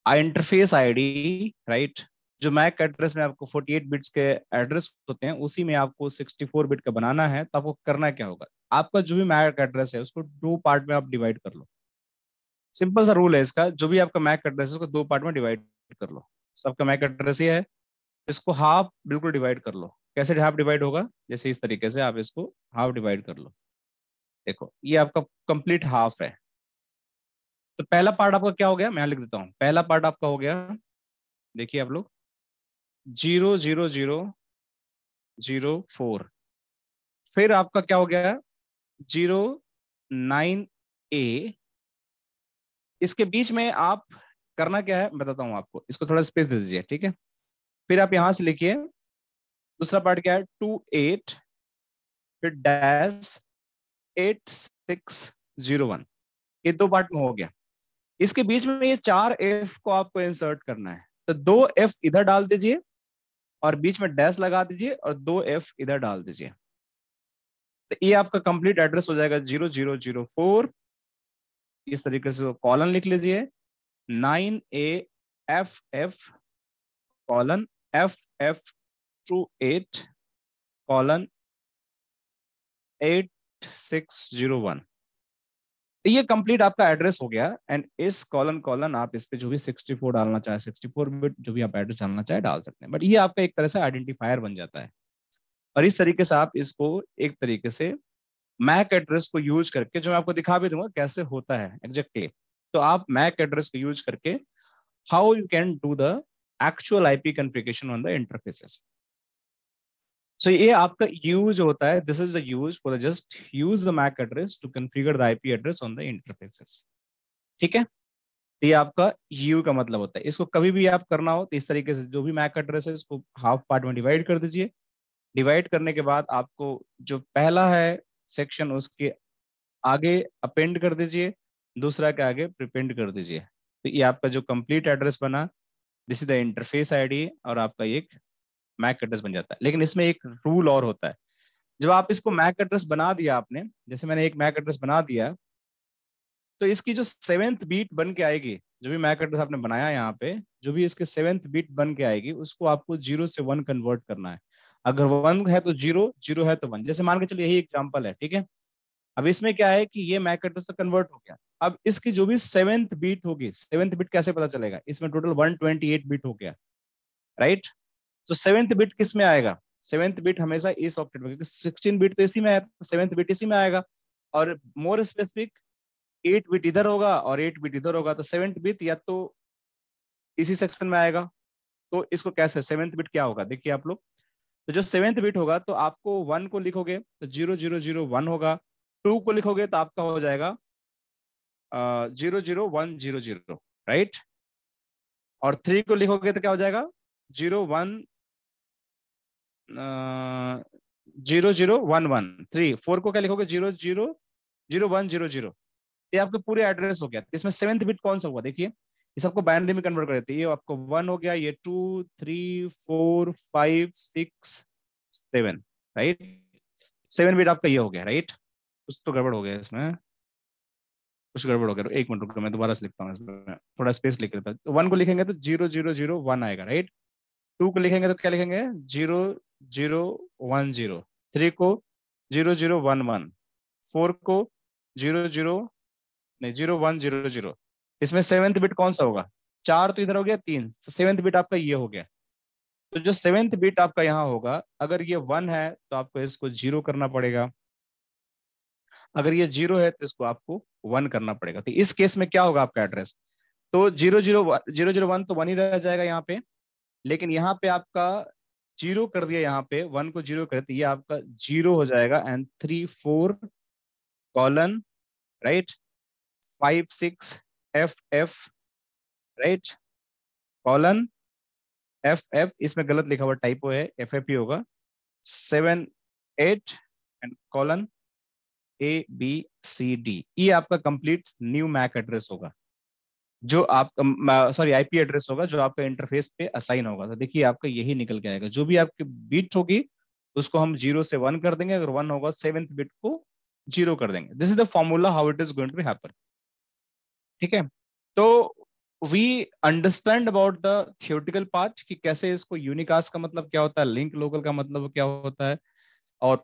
interface ID right जो मैक एड्रेस में आपको 48 बिट्स के एड्रेस होते हैं, उसी में आपको 64 बिट का बनाना है तो आपको करना क्या होगा? आपका जो भी मैक एड्रेस है, उसको दो पार्ट में आप डिवाइड कर लो। सिंपल सा रूल है इसका, जो भी आपका मैक एड्रेस है, उसको दो पार्ट में डिवाइड कर लो। सबका मैक एड्रेस ये है, इसको हाफ़ बिल्कुल डिवाइड कर लो। कैसे हाफ़ डिवाइड होगा? जैसे इस तरीके से आप इसको हाफ़ डिवाइड कर लो। देखो, ये आपका कंप्लीट हाफ़ है। तो पहला पार्ट आपका क्या हो गया? मैं लिख देता हूँ। पहला पार्ट आपका हो गया, देखिए आप लोग zero zero zero zero four फिर आपका क्या हो गया? ज़ीरो नाइन ए इसके बीच में आप करना क्या है? बताता हूँ आपको। इसको थोड़ा स्पेस दे दीजिए, ठीक है? फिर आप यहाँ से लिखिए। दूसरा पार्ट क्या है? टू एट फिर dash eight six zero one. ये दो पार्ट में हो गया। इसके बीच में ये चार एफ़ को आपको इंसर्ट करना है। तो दो एफ़ इधर डाल दीजिए और बीच में डैश लगा दीजिए और दो एफ़ इधर डाल दीजिए। तो ये आपका कंप्लीट एड्रेस हो जाएगा ज़ीरो ज़ीरो ज़ीरो फोर इस तरीके से कॉलन लिख लीजिए। Nine A F F colon F F two eight colon eight six ये कंप्लीट आपका एड्रेस हो गया एंड इस कॉलन कॉलन आप इस पे जो भी 64 डालना चाहे 64 बिट जो भी आप एड्रेस डालना चाहे, डाल सकते हैं। बट ये आपका एक तरह से आइडेंटिफायर बन जाता है। और इस तरीके से आप इसको एक तरीके से मैक एड्रेस को यूज़ करके, जो मैं आपको दिखा भी दूँगा कैसे होता है एग्जैक्टली तो आप मैक एड्रेस को यूज़ करके how you can do the actual IP configuration on the interfaces so ये आपका यूज़ होता है. This is use for just use the mac address to configure the IP address on the interfaces ठीक है? तो ये आपका यू का मतलब होता है. इसको कभी भी आप करना हो तो इस तरीके से जो भी मैक एड्रेस है, इसको हाफ़ पार्ट में डिवाइड कर दीजिए. डिवाइड करने के बाद आपको जो पहला है सेक्शन उसके आगे अपेंड कर दीजिए. दूसरा के आगे प्रिपेंड कर दीजिए. तो ये आपका जो कंप्लीट एड्रेस बना this is the interface ID और आपका एक मैक एड्रेस बन जाता है। लेकिन इसमें एक रूल और होता है। जब आप इसको मैक एड्रेस बना दिया आपने जैसे मैंने एक मैक एड्रेस बना दिया तो इसकी जो सेवेंथ बीट बन के आएगी जो भी मैक एड्रेस आपने बनाया यहाँ पे जो भी इसके सेवेंथ बीट बन के आएगी उसको आपको ज़ीरो से वन कन्वर्ट करना है। अगर वन है तो ज़ीरो ज़ीरो है तो वन जैसे मान के चलो यही एग्ज़ाम्पल है ठीक है? अब इसमें क्या है कि ये मैक एड्रेस तो कन्वर्ट हो गया। अब इसकी जो भी सेवेंथ बीट होगी सेवेंथ बीट कैसे पता चलेगा? इसमें total one twenty eight bit हो गया। राइट तो सेवेंथ बिट किसमें आएगा? सेवेंथ बिट हमेशा इस ऑक्टेट में, क्योंकि सिक्सटीन बिट तो इसी में है सेवेंथ बिट इसी में आएगा। और मोर स्पेसिफिक एट बिट इधर होगा और एट बिट इधर होगा तो सेवेंथ बिट या तो इसी सेक्शन में आएगा। तो इसको कैसे? सेवेंथ बिट क्या होगा? देखिए आप लोग। तो जो सेवेंथ बिट होगा तो आपको वन को लिखोगे तो ज़ीरो ज़ीरो ज़ीरो वन होगा। टू को लिखोगे तो आपका हो जाएगा zero zero one zero zero right और थ्री को लिखोगे तो क्या हो जाएगा? Zero one zero zero one one. Three four को क्या लिखोगे? Zero zero zero one, zero zero. ये आपके पूरे एड्रेस हो गया। इसमें सेवेंथ बिट कौन सा हुआ? देखिए, ये सबको बाइनरी में कन्वर्ट कर देते हैं। ये आपको वन हो गया, ये two three four five six seven right seven bit आपका ये हो गया राइट कुछ तो गड़बड़ हो गया इसमें। कुछ गड़बड़ हो गया। एक मिनट रुको, मैं दोबारा से लिखता हूँ इसमें। थोड़ा स्पेस लिख लेता हूँ। वन को लिखेंगे तो ज़ीरो ज़ीरो ज़ीरो वन आएगा राइट टू को लिखेंगे तो क्या लिखेंगे? Zero zero one zero three को zero zero one one four को ज़ीरो ज़ीरो नहीं ज़ीरो वन ज़ीरो ज़ीरो इसमें सेवेंथ बिट कौन सा होगा? चार तो इधर हो गया, तीन तो सेवेंथ बिट आपका ये हो गया। तो जो सेवेंथ बिट आपका यहाँ होगा, अगर ये वन है तो आपको इसको ज़ीरो करना पड़ेगा। अगर ये ज़ीरो है तो इसको आपको वन करना पड़ेगा। तो इस केस में क्या होगा आपका एड्रेस तो zero zero zero zero one तो वन ही रह जाएगा यहाँ पे, लेकिन यहाँ पे आपका ज़ीरो कर दिया यहाँ पे, वन को ज़ीरो कर दिया आपका ज़ीरो हो जाएगा and three four colon right five six F F right colon F F इसमें गलत लिखा हुआ टाइपो है एफ़ एफ़ ही होगा। Seven eight and colon A B C D ये आपका कंप्लीट न्यू मैक एड्रेस होगा। जो आपका सॉरी आईपी एड्रेस होगा, जो आपका इंटरफेस पे असाइन होगा। तो देखिए, आपका यही निकल के आएगा। जो भी आपकी बीट होगी, उसको हम ज़ीरो से वन कर देंगे। अगर वन होगा सेवेंथ बिट को ज़ीरो कर देंगे। This is the formula how it is going to happen ठीक है? तो we understand about the theoretical part कि कैसे इसको यूनिकास्ट का मतलब क्या होता है लिंक लोकल का मतलब क्या होता है, और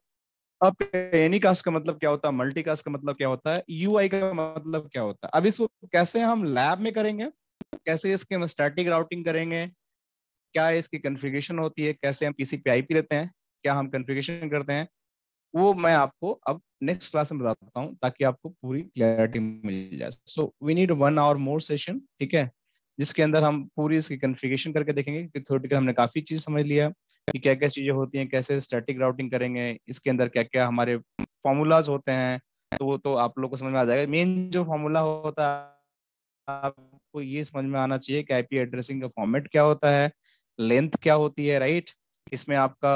अब एनी कास्ट का मतलब क्या होता है? मल्टी कास्ट का मतलब क्या होता है? यूआई का मतलब क्या होता है? अब इसको कैसे हम लैब में करेंगे? कैसे इसके हम स्टैटिक राउटिंग करेंगे? क्या इसकी कन्फिगेशन होती है? कैसे हम पीसी पे देते हैं? क्या हम कन्फिगेशन करते हैं? वो मैं आपको अब नेक्स्ट क्लास में बताता हूँ ताकि आपको पूरी क्लैरिटी मिल जाए। So we need one hour more session ठीक है? जिसके अंदर हम पूरी इसकी कन्फिगेशन करके देखेंगे कि थोड़ी हमने काफ़ी चीज़ समझ लिया कि क्या क्या चीज़ें होती हैं, कैसे स्टैटिक राउटिंग करेंगे, इसके अंदर क्या क्या हमारे फॉर्मूलाज होते हैं तो वो तो आप लोग को समझ में आ जाएगा। मेन जो फॉर्मूला होता है, आपको ये समझ में आना चाहिए कि आईपी एड्रेसिंग का फॉर्मेट क्या होता है लेंथ क्या होती है राइट इसमें आपका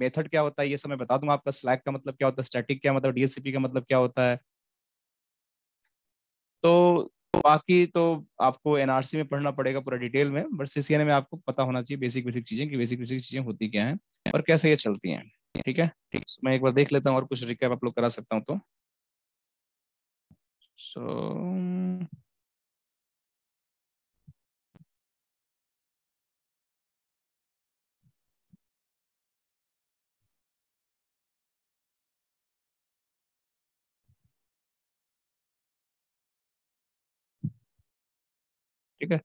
मेथड क्या होता है, ये सब मैं बता दूँगा आपका। स्लैक का मतलब क्या होता है स्टैटिक क्या मतलब डीएससीपी का मतलब क्या होता है? तो बाकी तो आपको एनआरसी में पढ़ना पड़ेगा पूरा डिटेल में बट सीसीएन में आपको पता होना चाहिए बेसिक बेसिक चीज़ें कि बेसिक बेसिक चीज़ें होती क्या है और कैसे ये चलती हैं ठीक है? ठीक मैं एक बार देख लेता हूँ और कुछ रिकैप आप लोग करा सकता हूँ तो। सो so, ठीक है?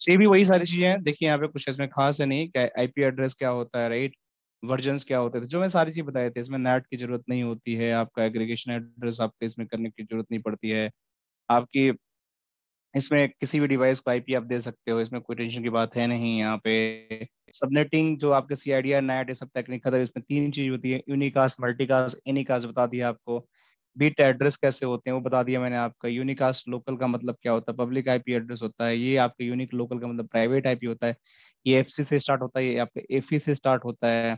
So, ये भी वही सारी चीज़ें हैं। देखिए यहाँ पे कुछ इसमें खास है नहीं आईपी एड्रेस क्या होता है राइट वर्जन क्या होते थे जो मैं सारी चीज़ बताए थे। इसमें नेट की ज़रूरत नहीं होती है आपका एग्रीगेशन एड्रेस आपको इसमें करने की ज़रूरत नहीं पड़ती है। आपकी इसमें किसी भी डिवाइस को आईपी आप दे सकते हो इसमें कोई टेंशन की बात है नहीं यहाँ पे। सबनेटिंग जो आपके सी आई डी नेट ये सब टेक्निक खत्म इसमें तीन चीज़ होती है। यूनिकास्ट मल्टीकास्ट एनिकास्ट बता दिया आपको। बीट एड्रेस कैसे होते हैं, वो बता दिया मैंने आपका। यूनिकास्ट लोकल का मतलब क्या होता है? पब्लिक आईपी एड्रेस होता है, ये आपका यूनिक लोकल का मतलब प्राइवेट आईपी होता है, ये एफसी से स्टार्ट होता है, ये आपका एफ़ से स्टार्ट होता है।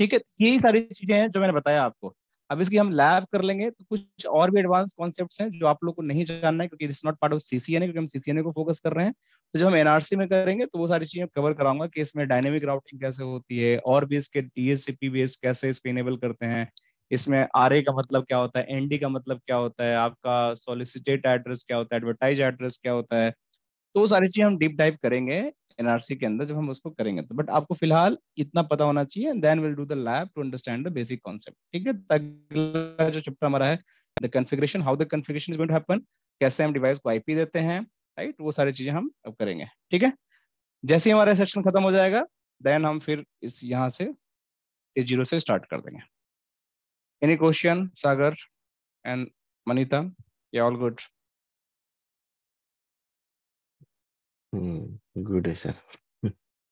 ठीक है यही सारी चीज़ें हैं जो मैंने बताया आपको। अब इसकी हम लैब कर लेंगे तो कुछ और भी एडवांस कॉन्सेप्ट हैं जो आप लोग को नहीं जानना है, क्योंकि it's not part of CCN क्योंकि हम सीसीएनए को फोकस कर रहे हैं। तो जब हम एनआरसी में करेंगे तो वो सारी चीज़ें कवर कराऊँगा कि इसमें डायनेमिक राउटिंग कैसे होती है, और भी इसके डीएससीपी बेस कैसे इस इनेबल करते हैं। इसमें आर ए का मतलब क्या होता है? एनडी का मतलब क्या होता है? आपका सोलिसिटेट एड्रेस क्या होता है? एडवर्टाइज एड्रेस क्या होता है? तो वो सारी चीज़ें हम डीप डाइव करेंगे एनआरसी के अंदर जब हम उसको करेंगे तो। बट आपको फ़िलहाल इतना पता होना चाहिए then will do the lab to understand the basic concept ठीक है? अगला जो चैप्टर हमारा है the configuration how the configuration is going to happen कैसे हम डिवाइस को आईपी देते हैं राइट वो सारी चीज़ें हम अब करेंगे, ठीक है? जैसे ही हमारा सेक्शन खत्म हो जाएगा देन हम फिर इस यहाँ से, इस ज़ीरो से स्टार्ट कर देंगे। Any question, Sagar and Manita? Yeah, all good. Good है सर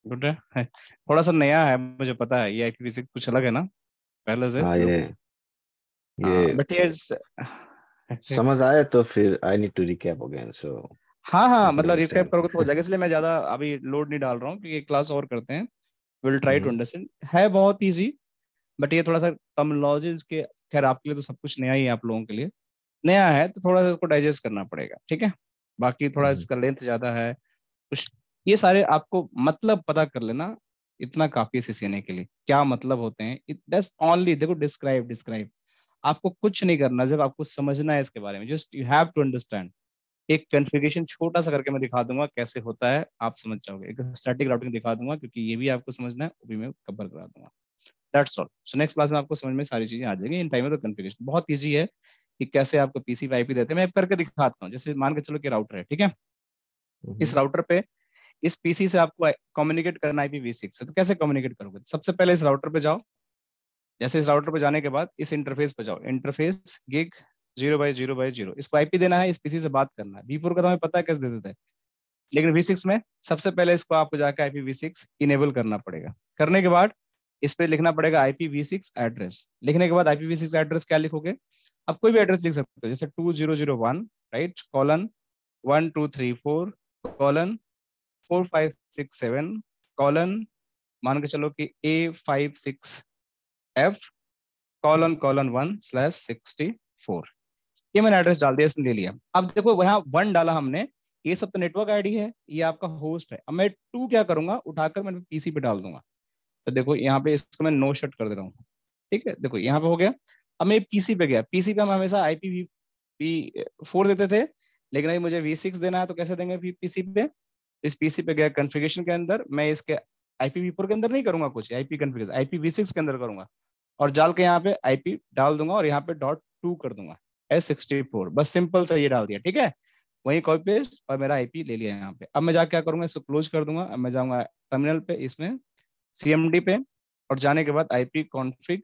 गुड है थोड़ा सा नया है मुझे पता है ये आईपी से कुछ अलग है ना? पहले से? हाँ ये ये बट ये [LAUGHS] समझ आया तो फिर I need to recap again so हाँ हाँ मतलब रिकैप करोगे तो हो जाएगा इसलिए मैं ज़्यादा अभी लोड नहीं डाल रहा हूँ क्योंकि क्लास और करते हैं। विल ट्राई टू अंडरस्टैंड है बहुत इजी बट ये थोड़ा सा टर्मोलॉजीज के खैर आपके लिए तो सब कुछ नया ही है आप लोगों के लिए। नया है तो थोड़ा सा इसको डाइजेस्ट करना पड़ेगा ठीक है? बाकी थोड़ा हम्म। इसका लेंथ ज़्यादा है कुछ ये सारे आपको मतलब पता कर लेना इतना काफ़ी है सीखने के लिए क्या मतलब होते हैं। दस ओनली देखो डिस्क्राइब डिस्क्राइब आपको कुछ नहीं करना जब आपको समझना है इसके बारे में just you have to understand एक कन्फिगेशन छोटा सा करके मैं दिखा दूँगा कैसे होता है आप समझ जाओगे। एक स्टैटिक राउटिंग दिखा दूँगा क्योंकि ये भी आपको समझना है वो भी मैं कवर करा दूँगा। That's all so next class में आपको समझ में सारी चीज़ें आ जाएँगी। In time of the configuration बहुत ईजी है कि कैसे आपको पीसी पे आईपी देते हैं। मैं करके दिखाता हूँ। जैसे मान के चलो कि राउटर है ठीक है? इस राउटर पे इस पीसी से आपको कम्युनिकेट करना है वी सिक्स से। तो कैसे कम्युनिकेट करोगे? सबसे पहले इस राउटर पे जाओ। जैसे इस राउटर पे जाने के बाद इस इंटरफेस पे जाओ। Interface gig zero by zero by zero इसको आईपी देना है इस पीसी से बात करना है। वीपुर का तो हमें पता है कैसे दे देते हैं। लेकिन वी सिक्स में सबसे पहले इसको आपको जाकर आईपी वी सिक्स इनेबल करना पड़ेगा। करने के बाद इस पे लिखना पड़ेगा IPv6 एड्रेस लिखने के बाद IPv6 एड्रेस क्या लिखोगे? आप कोई भी एड्रेस लिख सकते हो, जैसे two zero zero one right colon one two three four colon four five six seven colon मान के चलो कि A five six F colon colon one slash sixty four ये मैंने एड्रेस डाल दिया, इसने ले लिया। अब देखो वहाँ वन डाला हमने। ये सब तो नेटवर्क आईडी है, ये आपका होस्ट है। अब मैं टू क्या करूँगा? उठाकर मैं पीसी पे डाल दूँगा। तो देखो, यहाँ पे इसको मैं नो शट कर दे रहा हूँ। ठीक है? देखो, यहाँ पे हो गया। अब मैं पीसी पे गया। पीसी पे हम हमेशा आई पी फोर देते थे, लेकिन अभी मुझे वी सिक्स देना है तो कैसे देंगे पीसी पे? इस पीसी पे गया कॉन्फ़िगरेशन के अंदर। मैं इसके आईपी फोर के अंदर नहीं करूँगा कुछ। IP configuration IP v six के अंदर करूँगा। और जाल के यहाँ पे आईपी डाल दूँगा और यहाँ पे डॉट टू कर दूँगा। एस सिक्सटी फोर बस सिंपल सा ये डाल दिया। ठीक है? वही कॉपी पेस्ट और मेरा आईपी ले लिया यहाँ पे। अब मैं जाके क्या करूँगा? इसको क्लोज कर दूँगा। अब मैं जाऊँगा टर्मिनल पे, इसमें सीएमडी पे और जाने के बाद आईपी कॉन्फ़िग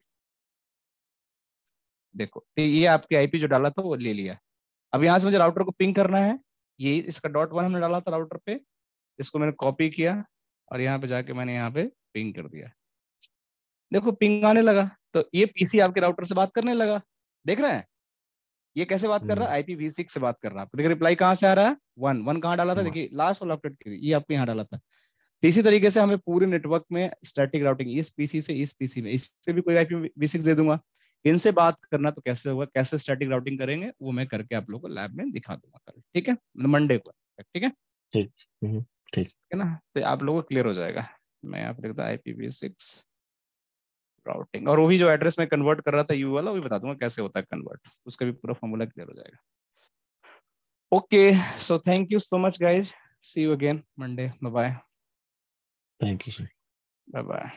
देखो तो ये आपके आईपी जो डाला था वो ले लिया। अब यहाँ से मुझे राउटर को पिंग करना है। ये इसका डॉट वन हमने डाला था राउटर पे। इसको मैंने कॉपी किया और यहाँ पे जाके मैंने यहाँ पे पिंग कर दिया। देखो पिंग आने लगा। तो ये पीसी आपके राउटर से बात करने लगा। देख रहे हैं? ये कैसे बात कर रहा है? आईपी सिक्स से बात कर रहा है। देखिए रिप्लाई कहाँ से आ रहा है? वन वन कहाँ डाला था? देखिए लास्ट वाला अपडेट ये आपको यहाँ डाला था। इसी तरीके से हमें पूरे नेटवर्क में स्टैटिक राउटिंग इस पीसी से इस पीसी में इस पे भी कोई आईपी दे दूँगा। इनसे बात करना तो कैसे होगा कैसे स्टैटिक राउटिंग करेंगे वो मैं करके आप लोगों को लैब में दिखा दूँगा कल ठीक है? मंडे को ठीक है? ठीक हम्म, ठीक। है ना? तो आप लोगों को क्लियर हो जाएगा। मैं आप लिखता I P v six routing और वो भी जो एड्रेस में कन्वर्ट कर रहा था यू वाला वो भी बता दूँगा कैसे होता है कन्वर्ट उसका भी पूरा फॉर्मूला क्लियर हो जाएगा। Okay so thank you so much guys see you again Monday bye thank you bye bye